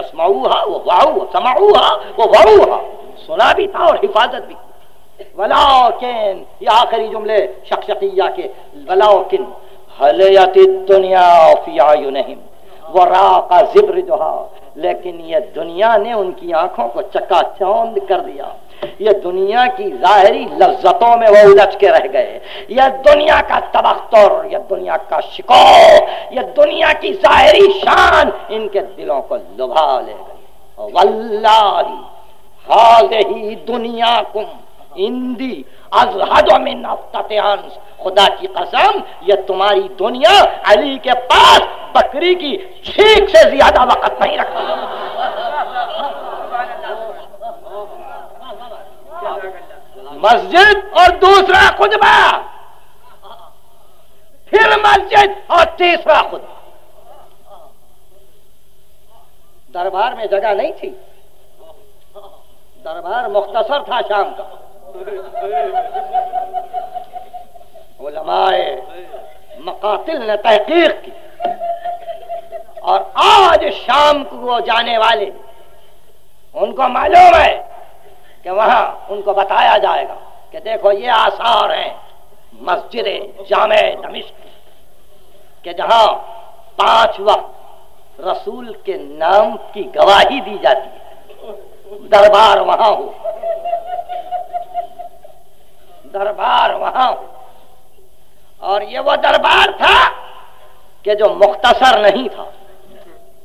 हा वो वाऊ समाऊ हा वो वाऊ हा सुना भी था और हिफाजत भी वलाकिन, ये आखिरी जुमले शख्सिया के, वलाकिन, हलयती दुनिया नहीं वो राका जिब्र जो लेकिन ये दुनिया ने उनकी आँखों को चकाचौंध कर दिया। ये दुनिया की जाहरी लज्जतों में वो उलझ के रह गए। यह दुनिया का तबख्तर यह दुनिया का शिको यह दुनिया की जाहरी शान इनके दिलों को लुभा ले गई। वल्लाही हाल ही दुनिया कुम इंदी में नफ्तांश खुदा की कसम, ये तुम्हारी दुनिया अली के पास बकरी की छीक से ज़्यादा वक्त नहीं रखा मस्जिद और दूसरा खुदबा फिर मस्जिद और तीसरा खुद दरबार में जगह नहीं थी। दरबार मुख्तसर था शाम का। उलमाए, मकातिल ने तहकीक की। और आज शाम को जाने वाले। उनको मालूम है कि वहाँ उनको बताया जाएगा कि देखो ये आसार हैं, मस्जिद, जाम, दमिश्क, के जहाँ पाँच वक्त रसूल के नाम की गवाही दी जाती है। दरबार वहाँ हो। दरबार वहाँ हो। और ये वो दरबार था कि जो मुख्तसर नहीं था।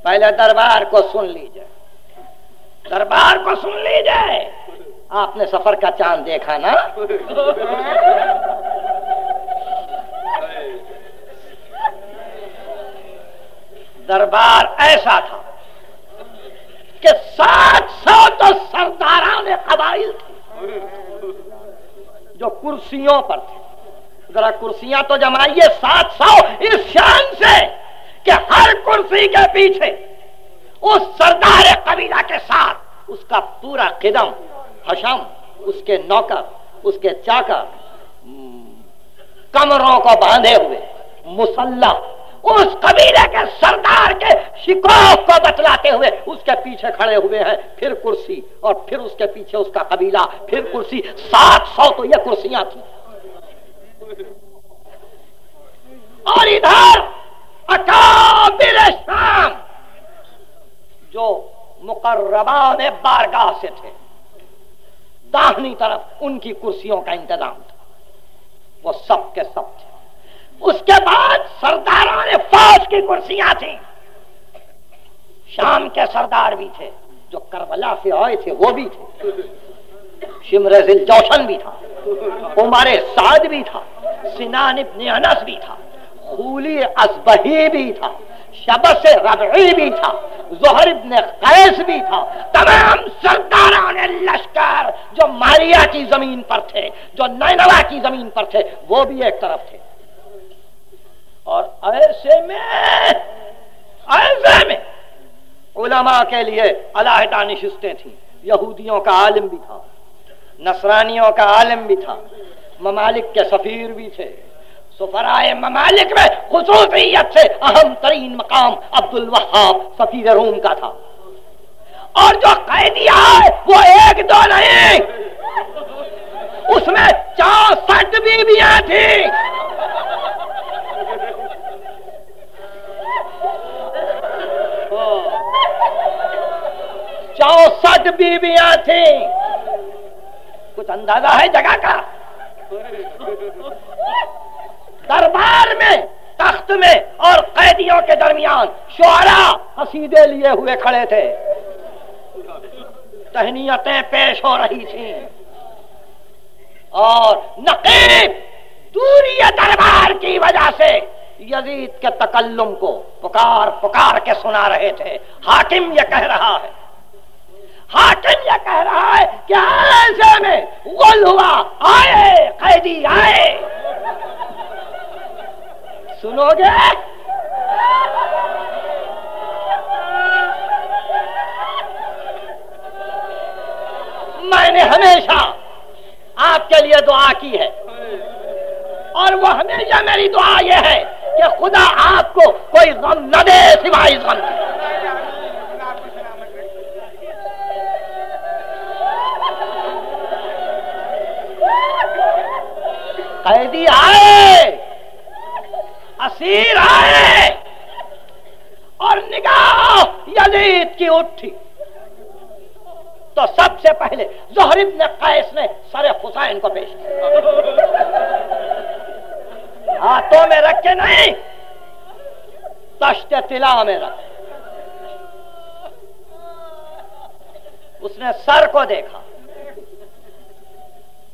पहले दरबार को सुन लीजिए। दरबार को सुन लीजिए। आपने सफ़र का चाँद देखा ना? दरबार ऐसा था कि सात सौ तो सरदारा ने कबाइल थे, जो कुर्सियों पर थे। जरा कुर्सियाँ तो जमाइए सात सौ इस शान से कि हर कुर्सी के पीछे उस सरदार कबीला के साथ उसका पूरा कदम हशम, उसके नौकर, उसके चाकर कमरों को बांधे हुए मुसल्ला, उस कबीले के सरदार के शिकोफ को बतलाते हुए उसके पीछे खड़े हुए हैं, फिर कुर्सी, और फिर उसके पीछे उसका कबीला, फिर कुर्सी, सात सौ तो ये कुर्सियाँ थी। और इधर अकाबिर शाम जो मुकर्रबा में बारगाह से थे। दाहनी तरफ़ उनकी कुर्सियों का इंतज़ाम था। वो सब के सब थे। उसके बाद सरदारों ने फौज की कुर्सियाँ थी। शाम के सरदार भी थे, जो करबला से आए थे, वो भी थे। शिमरजिल जोशन भी था। उमारे साद भी था। सिनान इब्न अनस भी था। खूली असबही भी था, शबस रबी भी था, जोहर इब्न कैस भी था। तमाम सरदारों ने लश्कर जो मारिया की ज़मीन पर थे, जो नैनवा की ज़मीन पर थे, वो भी एक तरफ़ थे। और ऐसे में ऐसे में उलमा के लिए अलाहदा नशस्तें थी। यहूदियों का आलिम भी था, नसरानियों का आलिम भी था, ममालिक के सफीर भी थे। सुफराए ममालिक में खसूसियत से अहम तरीन मकाम अब्दुल वहाब सफीर रूम का था। और जो कैदी आए, वो एक दो नहीं। उसमें चौसठ बीबियाँ थी। चौसठ बीबियाँ थी। कुछ अंदाज़ा है जगह का? दरबार में, तख्त में और कैदियों के दरमियान शुरा हसीदे लिए हुए खड़े थे। तहनीयतें पेश हो रही थी और नकीब दूरी दरबार की वजह से यजीद के तकल्लुम को पुकार पुकार के सुना रहे थे। हाकिम ये कह रहा है। हाकिम ये कह रहा है कि ऐसे में गुल हुआ, आए, कैदी आए। सुनोगे मैंने हमेशा आपके लिए दुआ की है। और वो हमेशा मेरी दुआ यह है कि खुदा आपको कोई गम न दे सिवाय गम कैदी आए! असीर आए। और निगाह यजीद की उठी। तो सबसे पहले जोहरिब ने कैस ने सरे हुसैन को पेश किया। हाथों में रखे नहीं, तश्त तिला में रखे। उसने सर को देखा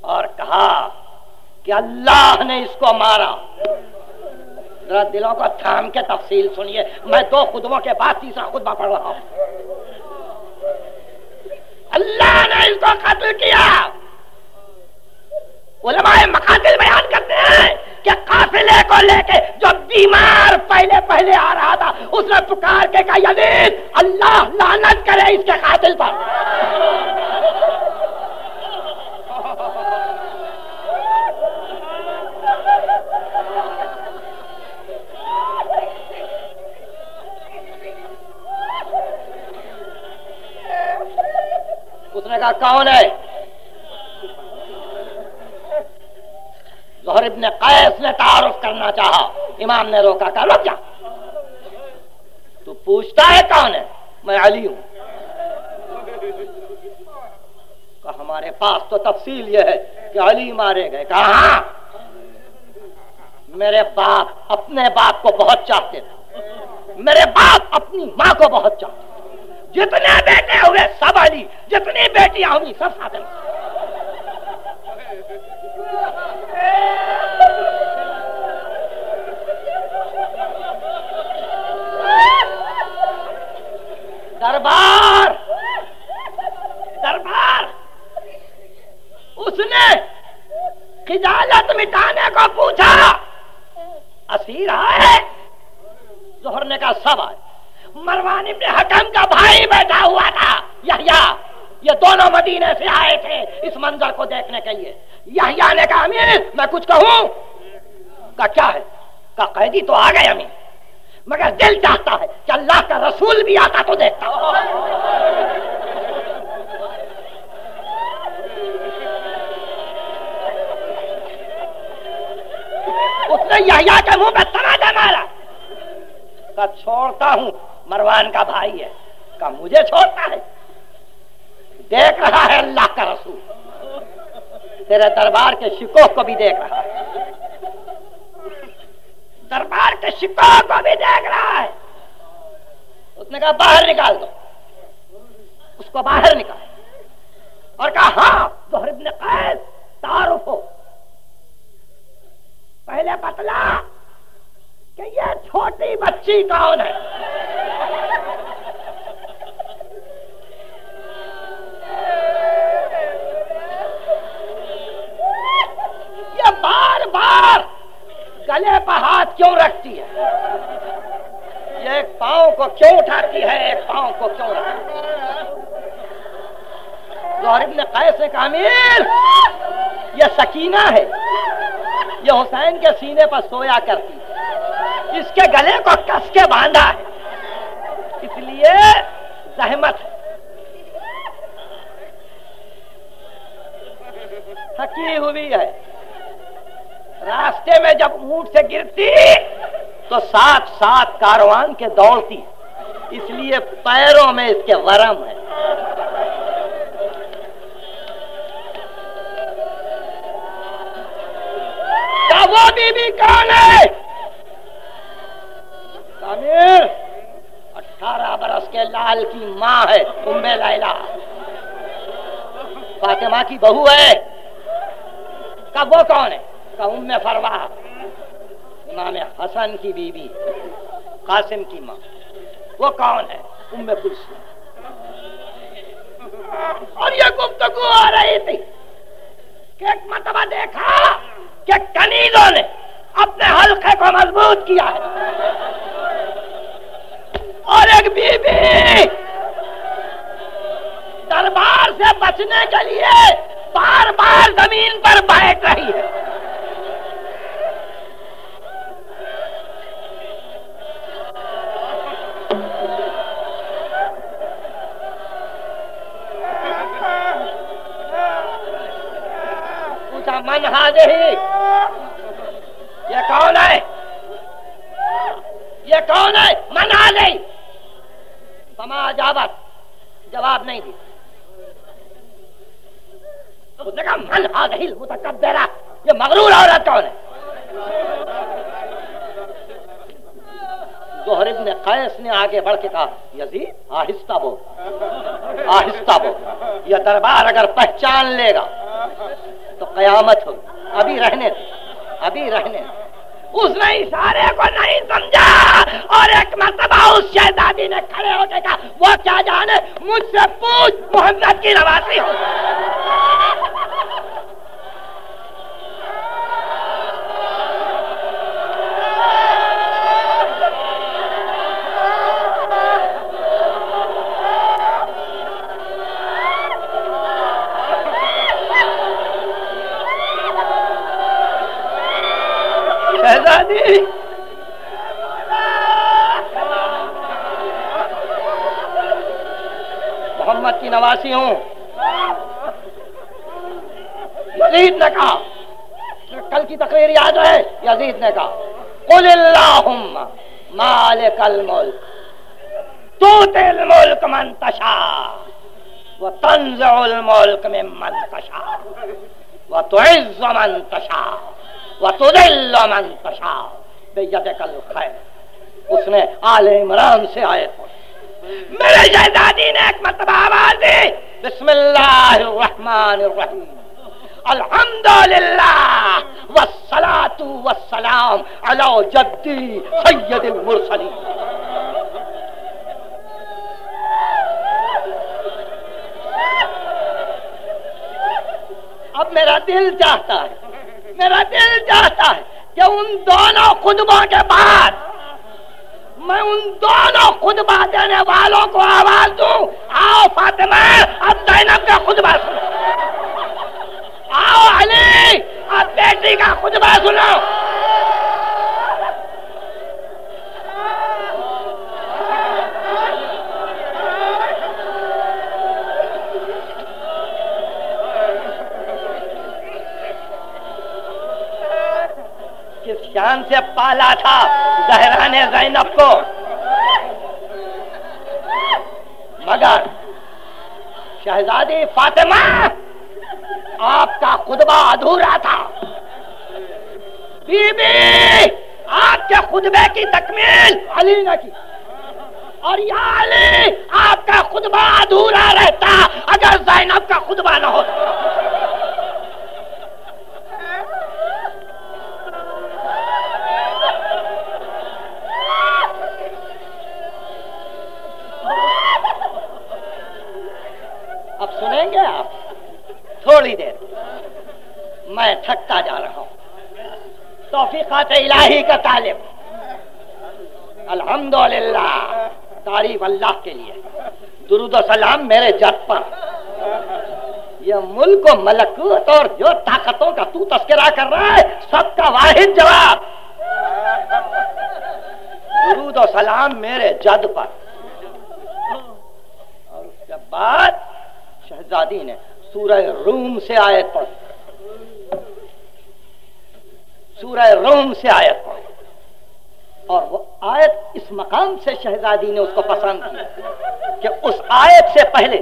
और कहा कि अल्लाह ने इसको मारा। जरा दिलों को थाम के तफसील सुनिए। मैं दो खुदबों के बाद तीसरा खुदबा पढ़ रहा हूँ। अल्लाह ने इसको कत्ल किया। उलमाए मकातिल बयान करते हैं कि काफिले को लेके जो बीमार पहले पहले आ रहा था, उसने पुकार के कहा यदीद अल्लाह लानत करे इसके कातिल पर। उसने कहा कौन है? जहर इब्ने कैस ने तारुफ करना चाहा। इमाम ने रोका, कहा, रुक जा। तू पूछता है कौन है? मैं अली हूँ। कहा, हमारे पास तो तफसील यह है कि अली मारे गए। कहा हाँ। मेरे बाप अपने बाप को बहुत चाहते थे। मेरे बाप अपनी माँ को बहुत चाहते जितने बेटे हुए सब अली जितनी बेटियाँ होंगी सब साथ दरबार दरबार। उसने खिजालत मिटाने को पूछा, असीर आए जोहर ने कहा सब आए मरवान इब्ने हकम का भाई बैठा हुआ था। यहिया, ये दोनों मदीने से आए थे इस मंजर को देखने के लिए। यहिया ने कहा, अमीर, मैं कुछ कहूँ? का क्या है? का कैदी तो आ गए अमीर। मगर दिल चाहता है कि अल्लाह का रसूल भी आता तो देखता। उसने यहिया के मुँह पे तमाचा मारा। का छोड़ता हूँ। मरवान का भाई है। का मुझे छोड़ता है? देख रहा है अल्लाह का रसूल। तेरे दरबार के शिकोह को भी देख रहा है। दरबार के शिकोह को भी देख रहा है। उसने कहा, बाहर निकाल दो। उसको बाहर निकाल। और कहा हाँ ने कैद तारुफ हो। पहले बतला कि ये छोटी बच्ची कौन है? ये बार बार गले पर हाथ क्यों रखती है? ये एक पाँव को क्यों उठाती है? एक पाँव को क्यों रखती है? गौरव ने कैसे कामिल मीर ये सकीना है। ये हुसैन के सीने पर सोया करती। इसके गले को कस के बांधा है। इसलिए जहमत है। थकी हुई है। रास्ते में जब ऊँट से गिरती तो साथ साथ कारवान के दौड़ती। इसलिए पैरों में इसके वरम है। वो बीबी कौन है कामिर अठारह बरस के लाल की माँ है, उम्मे लैला। फातिमा की बहू है। कब वो कौन है? का उम्मे फरवा। इमाम हसन की बीबी कासिम की माँ। वो कौन है? उम्मे कुलसुम और ये गुफ्तगु आ रही थी। एक मतबा देखा। कि कनीजों ने अपने हल्के को मज़बूत किया है। और एक बीबी दरबार से बचने के लिए बार बार ज़मीन पर बैठ रही है। यहाँ नहीं ये कौन है? ये कौन है? मना नहीं। समाज समाजावत जवाब नहीं दी। उसने कहा, मन हा नहीं रहा तो ये मगरूर औरत कौन है? जोहर ने कैस ने आगे बढ़ के कहा, यजीद, आहिस्ता बो आहिस्ता बो यह दरबार अगर पहचान लेगा तो कयामत हो। अभी रहने अभी रहने उसने इशारे को नहीं समझा। और एक मरतबा उस शहजादी ने खड़े होकर कहा, वो क्या जाने, मुझसे पूछ मोहम्मद की नवासी हो। नवासी हूँ। यजीद ने कहा कल की तकरीर याद है यजीद ने कहा कुल मालिकल मुल्क तू तिल मुल्क मन तशा मुल्क में मन तशा मन तशा वतुदिल्लमन तशा, बेयदकल खैर। उसने आले इमरान से आए मेरे शहजादी ने एक मरतबा आवाज़ दी। जद्दी अब मेरा दिल चाहता है, मेरा दिल चाहता है कि उन दोनों खुदबों के बाद मैं उन दोनों खुदबा देने वालों को आवाज़ दू। आओ, फातिमा, अब जैनब का खुदबा सुनो। आओ, अली, अब बेटी का खुदबा सुनो। शान से पाला था, जहरान जैनब को। मगर शहजादी फातिमा, आपका खुदबा अधूरा था। बीबी, आपके खुदबे की तकमील अली ने की। और या अली, आपका खुदबा अधूरा रहता, अगर जैनब का खुदबा न होता। सुनेंगे आप? थोड़ी देर। मैं थकता जा रहा हूँ। तोफीकत इलाही का तालिब। अल्हम्दुलिल्लाह। तारीफ़ अल्लाह के लिए। दुरुद सलाम मेरे जद पर। यह मुल्क मलकूत और जो ताकतों का तू तस्करा कर रहा है, सबका वाहिद जवाब। दुरुद सलाम मेरे जद पर। और उसके बाद शहजादी ने सूरह रूम से आयत पढ़। सूरह रूम से आयत पढ़। और वो आयत इस मकाम से शहजादी ने उसको पसंद की कि उस आयत से पहले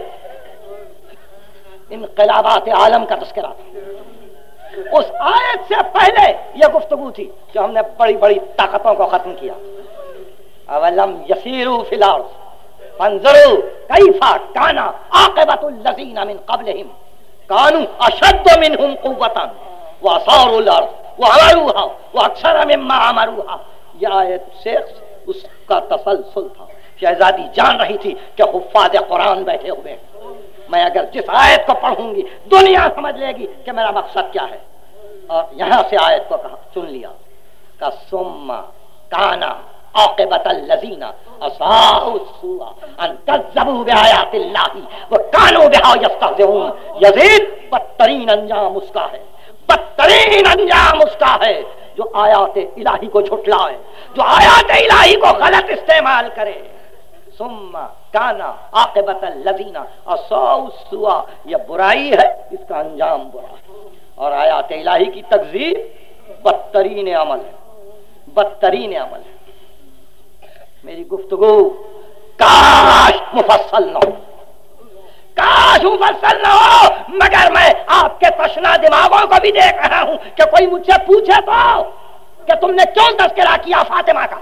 इनकलाबात आलम का तस्करा था। उस आयत से पहले यह गुफ्तगु थी जो हमने बड़ी बड़ी ताकतों को खत्म किया। अवलम यसीरू फ़िलहाल शहजादी जान रही थी कि हुफाज कुरान बैठे हुए मैं अगर जिस आयत को पढ़ूँगी दुनिया समझ लेगी कि मेरा मकसद क्या है और यहाँ से आयत को कहा सुन लिया का सुम्मा काना आकिबत लजीना व कानू बिहा बदतरीन अंजाम उसका है, बदतरीन अंजाम उसका है, जो आयात इलाही को झुटलाए, जो आयात इलाही को गलत इस्तेमाल करे। सुम्मा काना आकिबत लजीना यह बुराई है, इसका अंजाम बुरा और आयात इलाही की तकजीब बदतरीन अमल है, बदतरीन अमल है। मेरी गुफ्तगु। काश मुफसल न हो। काश मुफसल न हो, मगर मैं आपके तशना दिमागों को भी देख रहा हूँ कि कोई मुझसे पूछे तो कि तुमने क्यों तस्करा किया फातिमा का?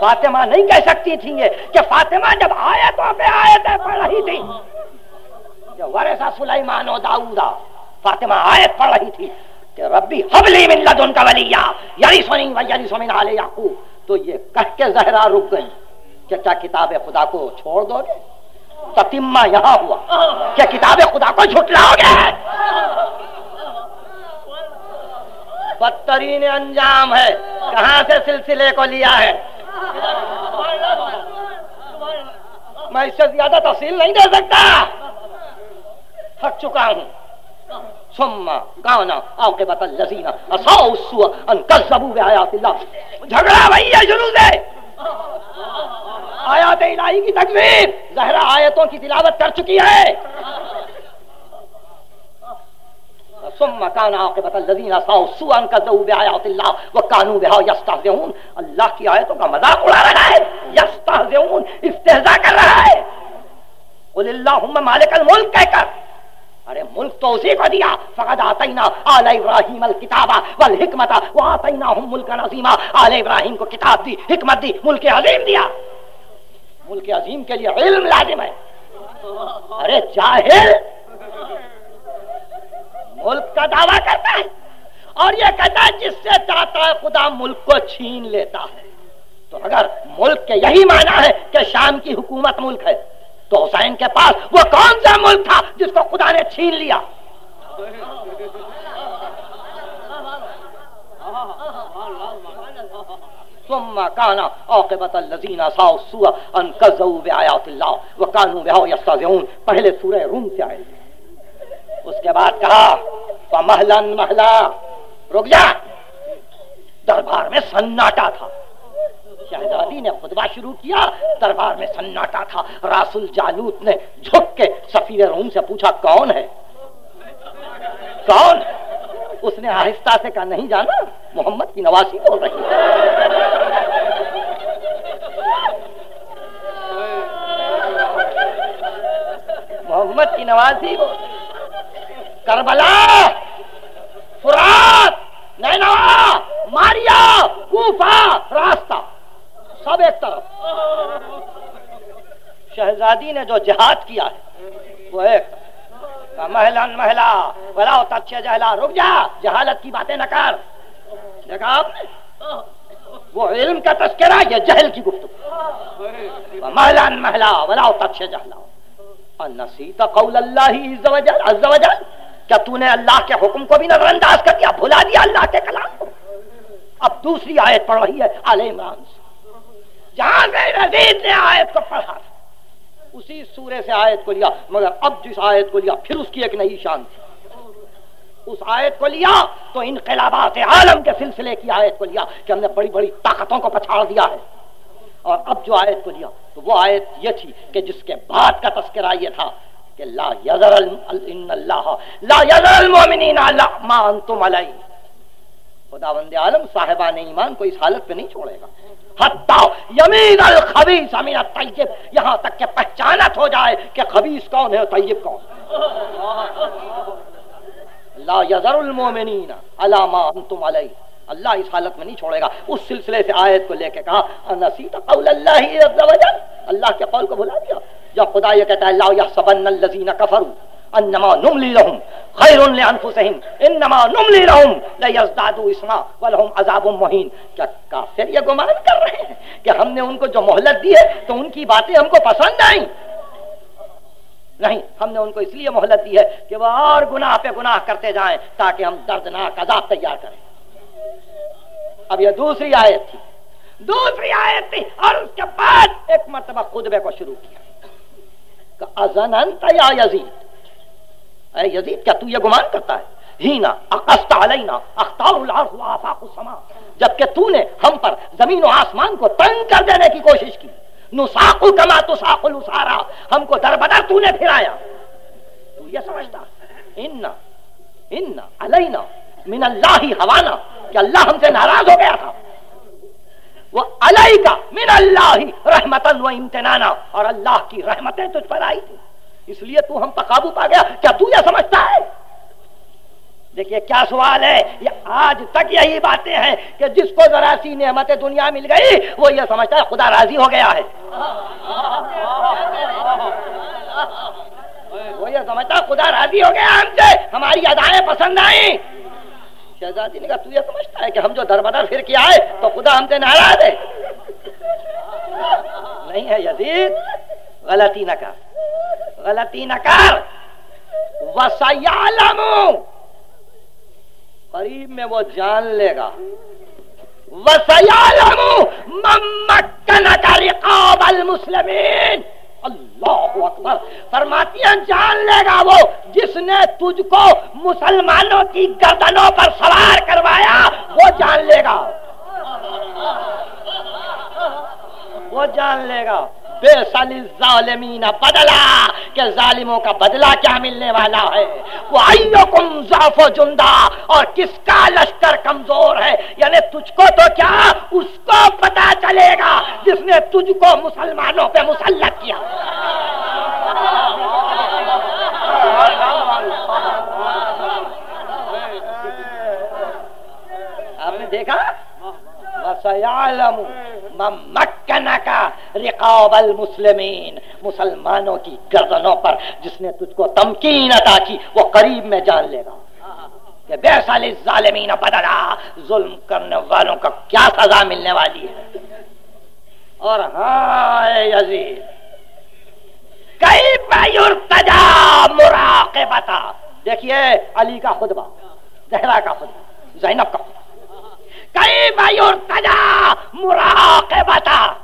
फातिमा नहीं कह सकती थी ये कि फातिमा जब आए तो पे थे पढ़ रही थी, जब वरेसा सुलाईमान दाऊदा फातिमा आयत पढ़ रही थी हबली मिन लदुन का वलिया, यानी सोनी यानी सोमिन आले तो ये कह के जहरा रुक गई। किताब खुदा को छोड़ दोगे? ततिम्मा यहाँ हुआ। क्या किताब खुदा को झुटलाओगे? बदतरीन अंजाम है। कहाँ से सिलसिले को लिया है? मैं इससे ज़्यादा तफसील नहीं दे सकता। थक चुका हूँ। सुम्मा काना आपके बता लसीना असाउसुआ अन कज़बू बिआयातिल्लाह झगड़ा भैया शुरू से आयात इलाही की तकवीर। जहरा आयतों की तिलावत कर चुकी है। अल्लाह की आयतों का मज़ाक उड़ा रहा है। यस्ताहून इस्तेजा कर रहा है। मालिक मुल्क कहकर। अरे मुल्क तो उसी को दिया। फकद आतना आल इब्राहिम अल किताबा वल हिकमता। वो आतना हम मुल्क नजीमा आल इब्राहिम को किताब दी, हिकमत दी, मुल्क अजीम दिया। मुल्क अजीम के लिए इल्म लाजिम है। अरे जाहिल। मुल्क का दावा करता है। और ये कहता है, जिससे चाहता है खुदा मुल्क को छीन लेता है। तो अगर मुल्क के यही माना है कि शाम की हुकूमत मुल्क है तो हुसैन के पास वो कौन सा मुल्क था जिसको खुदा ने छीन लिया? पहले सूरह रूम से आए। उसके बाद कहा महलन महला, रुक जा। दरबार में सन्नाटा था। शहजादी ने खुतबा शुरू किया। दरबार में सन्नाटा था। रासुल जालूत ने झुक के सफीर रूम से पूछा, कौन है? कौन? उसने आहिस्ता से कहा, नहीं जाना। मोहम्मद की नवासी बोल रही है। मोहम्मद की नवासी बोल करबला, फुरात, नैना, मारिया कूफा रास्ता। सब एक तरफ़ शहजादी ने जो जहाद किया है, वो एक महलन महिला, बलाओ तच्छे जहला, रुक जा, जहालत की बातें न कर। देखा आपने? वो इल्म का तस्करा, ये जहल की गुफ्तु महिला, बलाओ तच्छे जहला। नसीता कौल अल्लाह क्या तूने अल्लाह के हुक्म को भी नजरअंदाज कर दिया? भुला दिया अल्लाह के कलाम को। अब दूसरी आयत पढ़ रही है, आल इमरान से। जहाँ से रजीद ने आयत को पढ़ा उसी सूर्य से आयत को लिया, मगर अब जिस आयत को लिया, फिर उसकी एक नई शान थी। उस आयत को लिया तो इनकलाबात आलम के सिलसिले की आयत को लिया, कि हमने बड़ी बड़ी ताकतों को पछाड़ दिया है। और अब जो आयत को लिया तो वो आयत ये थी कि जिसके बाद का तस्करा ये था कि ला यजर ला यजर मोमिनीन मान तुम अलई खुदावंद आलम, साहिबान ईमान को इस हालत पे नहीं छोड़ेगा। यमीन अल खबीस, अमीन तक के पहचानत हो जाए कि खबीस कौन है तैयब कौन ला अंतुम अलई अल्लाह इस हालत में नहीं छोड़ेगा। उस सिलसिले से आयत को लेके कहा कौल अल्लाह अल्लाह के कौल को भुला दिया। जब खुदा ये कहता है, ला यहसबन अल्लजीन कफरू। अन्नमा हमने उनको जो मोहलत दी है तो उनकी बातें हमको पसंद आई? नहीं, हमने उनको इसलिए मोहलत दी है कि वह और गुनाह पे गुनाह करते जाएँ, ताकि हम दर्दनाक अजाब तैयार करें। अब यह दूसरी आयत थी। दूसरी आयत थी, और उसके बाद एक मरतबा खुदबे को शुरू किया। अजन या यजीद? यजीद, क्या तू ये गुमान करता है? हीना, अकस्ता अलैना अख्तारुल्लाफाकुसमा जबकि तूने हम पर ज़मीन और आसमान को तंग कर देने की कोशिश की। नुसाकुल कमा तुसाकुल उसारा। हमको दरबदर तूने फिराया। तू ये समझता इन्ना इन्ना अलैना मिन अल्लाह ही हवाना। कि अल्लाह हमसे नाराज़ हो गया था। वो अलई का मिन अल्लाह रहमतन व इम्तनाना। और अल्लाह की रहमतें तुझ पर आई थी। इसलिए तू हम पर काबू पा गया। क्या तू यह समझता है? देखिए, क्या सवाल है? ये आज तक यही बातें हैं कि जिसको जरा सी नेमतें दुनिया मिल गई, वो ये समझता है खुदा राज़ी हो गया है। वो ये समझता है खुदा राज़ी हो गया हमसे। हमारी अदाएँ पसंद आई। शहजादी ने कहा, तू ये समझता है कि हम जो दरबदर फिर किया है तो खुदा हमसे नाराज़ है? नहीं है, यजीद। गलती न कर। गलती न कर। वसयालमू। करीब में वो जान लेगा। वसयालमू मम्मक्कन का रिकाब मुस्लिमीन। अल्लाह अकबर। फरमाती जान लेगा वो जिसने तुझको मुसलमानों की गर्दनों पर सवार करवाया, वो जान लेगा। वो जान लेगा बेसलीमीना बदला के जालिमों का बदला क्या मिलने वाला है? वो आइयो कुम जाफो जुंदा और किसका लश्कर कमज़ोर है? यानी तुझको तो क्या? उसको पता चलेगा जिसने तुझको मुसलमानों पे मुसलत किया। आपने देखा? मुस्लिमीन, मुसलमानों की गर्दनों पर जिसने तुझको तमकीन अदा की, वो करीब में जान लेगा। कि बेसाली बदला जुल्म करने वालों का क्या सजा मिलने वाली है? और हाँ यजीद कई मुराके बता देखिए, अली का खुदबा जहरा का खुदबा जैनब का खुदबा कई मयूर तजा, मुराके बता।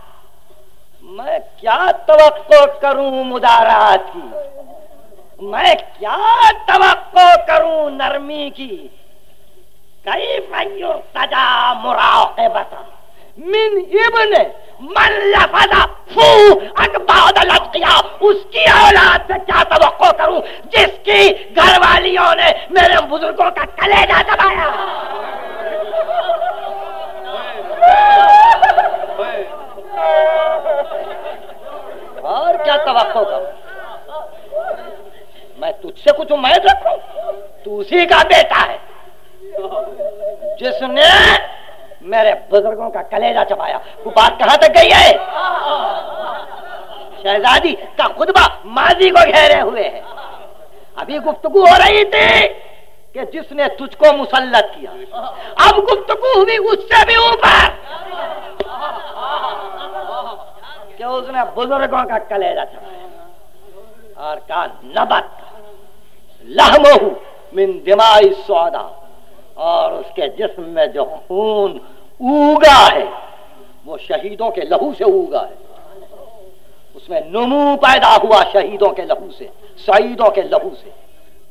मैं क्या तो करूँ मुदारात की? मैं क्या तो करूँ नरमी की? कई मयूर तजा, मुराके बता। मिन इबन मन फू अकबादलत किया उसकी औलाद से क्या तो करूँ, जिसकी घरवालियों ने मेरे बुज़ुर्गों का कलेजा दबाया। और क्या तो कर? मैं तुझसे कुछ उम्मीद रखू? तू उसी का बेटा है, जिसने मेरे बुज़ुर्गों का कलेजा चबाया। वो बात कहाँ तक गई है? शहजादी का खुदबा माजी को घेरे हुए है। अभी गुफ्तगु हो रही थी कि जिसने तुझको मुसल्लत किया। अब गुफ्तगु हुई उससे भी ऊपर। कि उसने बुज़ुर्गों का कलेजा चबाया। और कहा, नबत, लहमोहू मिन दिमाई सौदा और उसके जिस्म में जो खून उगा है, वो शहीदों के लहू से उगा है। उसमें नुमू पैदा हुआ शहीदों के लहू से, शहीदों के लहू से।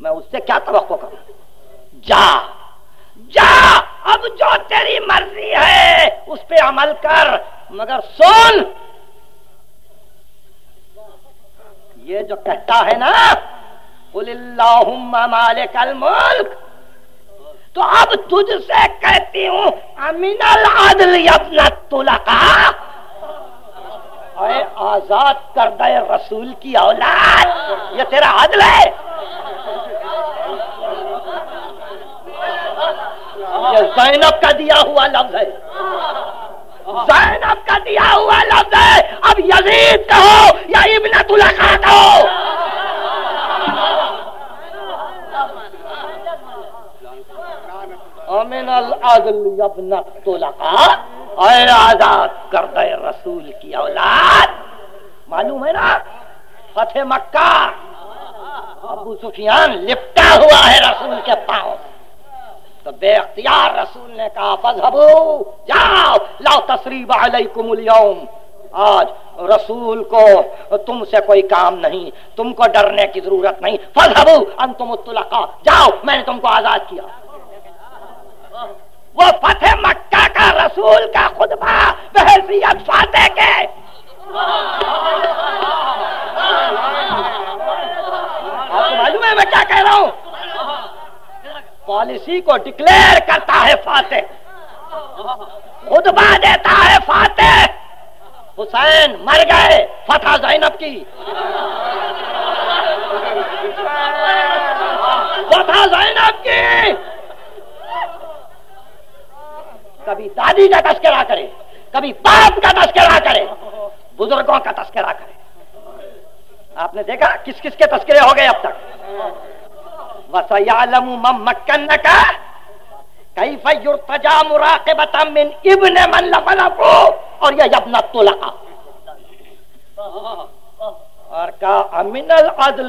मैं उससे क्या तो करूँ? जा जा, अब जो तेरी मर्ज़ी है, उस पर अमल कर, मगर सुन। ये जो कहता है ना मालिकल मुल्क तो अब तुझसे कहती हूँ अमीनल आदल अपना तुलका। आज़ाद कर दे रसूल की औलाद, ये तेरा आदल है। ये जैनब का दिया हुआ लफ्ज है। जैनब का दिया हुआ लफ्ज है। अब यजीद कहो या इब्न तुलका कहो। अमिन अदल तुलका आज़ाद कर दे रसूल की औलाद। मालूम है ना? फतेह मक्का। अबू सुफियान लिपटा हुआ है रसूल के पाँव। तो बेख्तियार रसूल ने कहा, फजहबू, जाओ लाओ तसरीब अलैकुमुल आज रसूल को तुमसे कोई काम नहीं, तुमको डरने की ज़रूरत नहीं। फजहबू, अंतुम जाओ, मैंने तुमको आज़ाद किया। वो फतेह मक्का का रसूल का खुदबा बहसियत फाते के। मालूम है मैं क्या कह रहा हूँ? पॉलिसी को डिक्लेयर करता है फाते। खुतबा देता है फाते। हुसैन मर गए, फतह जैनब की। फतह जैनब की। कभी दादी का तस्करा करे, कभी बाप का तस्करा करे, बुज़ुर्गों का तस्करा करे। आपने देखा किस किस के तस्करे हो गए अब तक? वसयालम मक्कन का कई मिन और तुलका। और का अमिनल अदल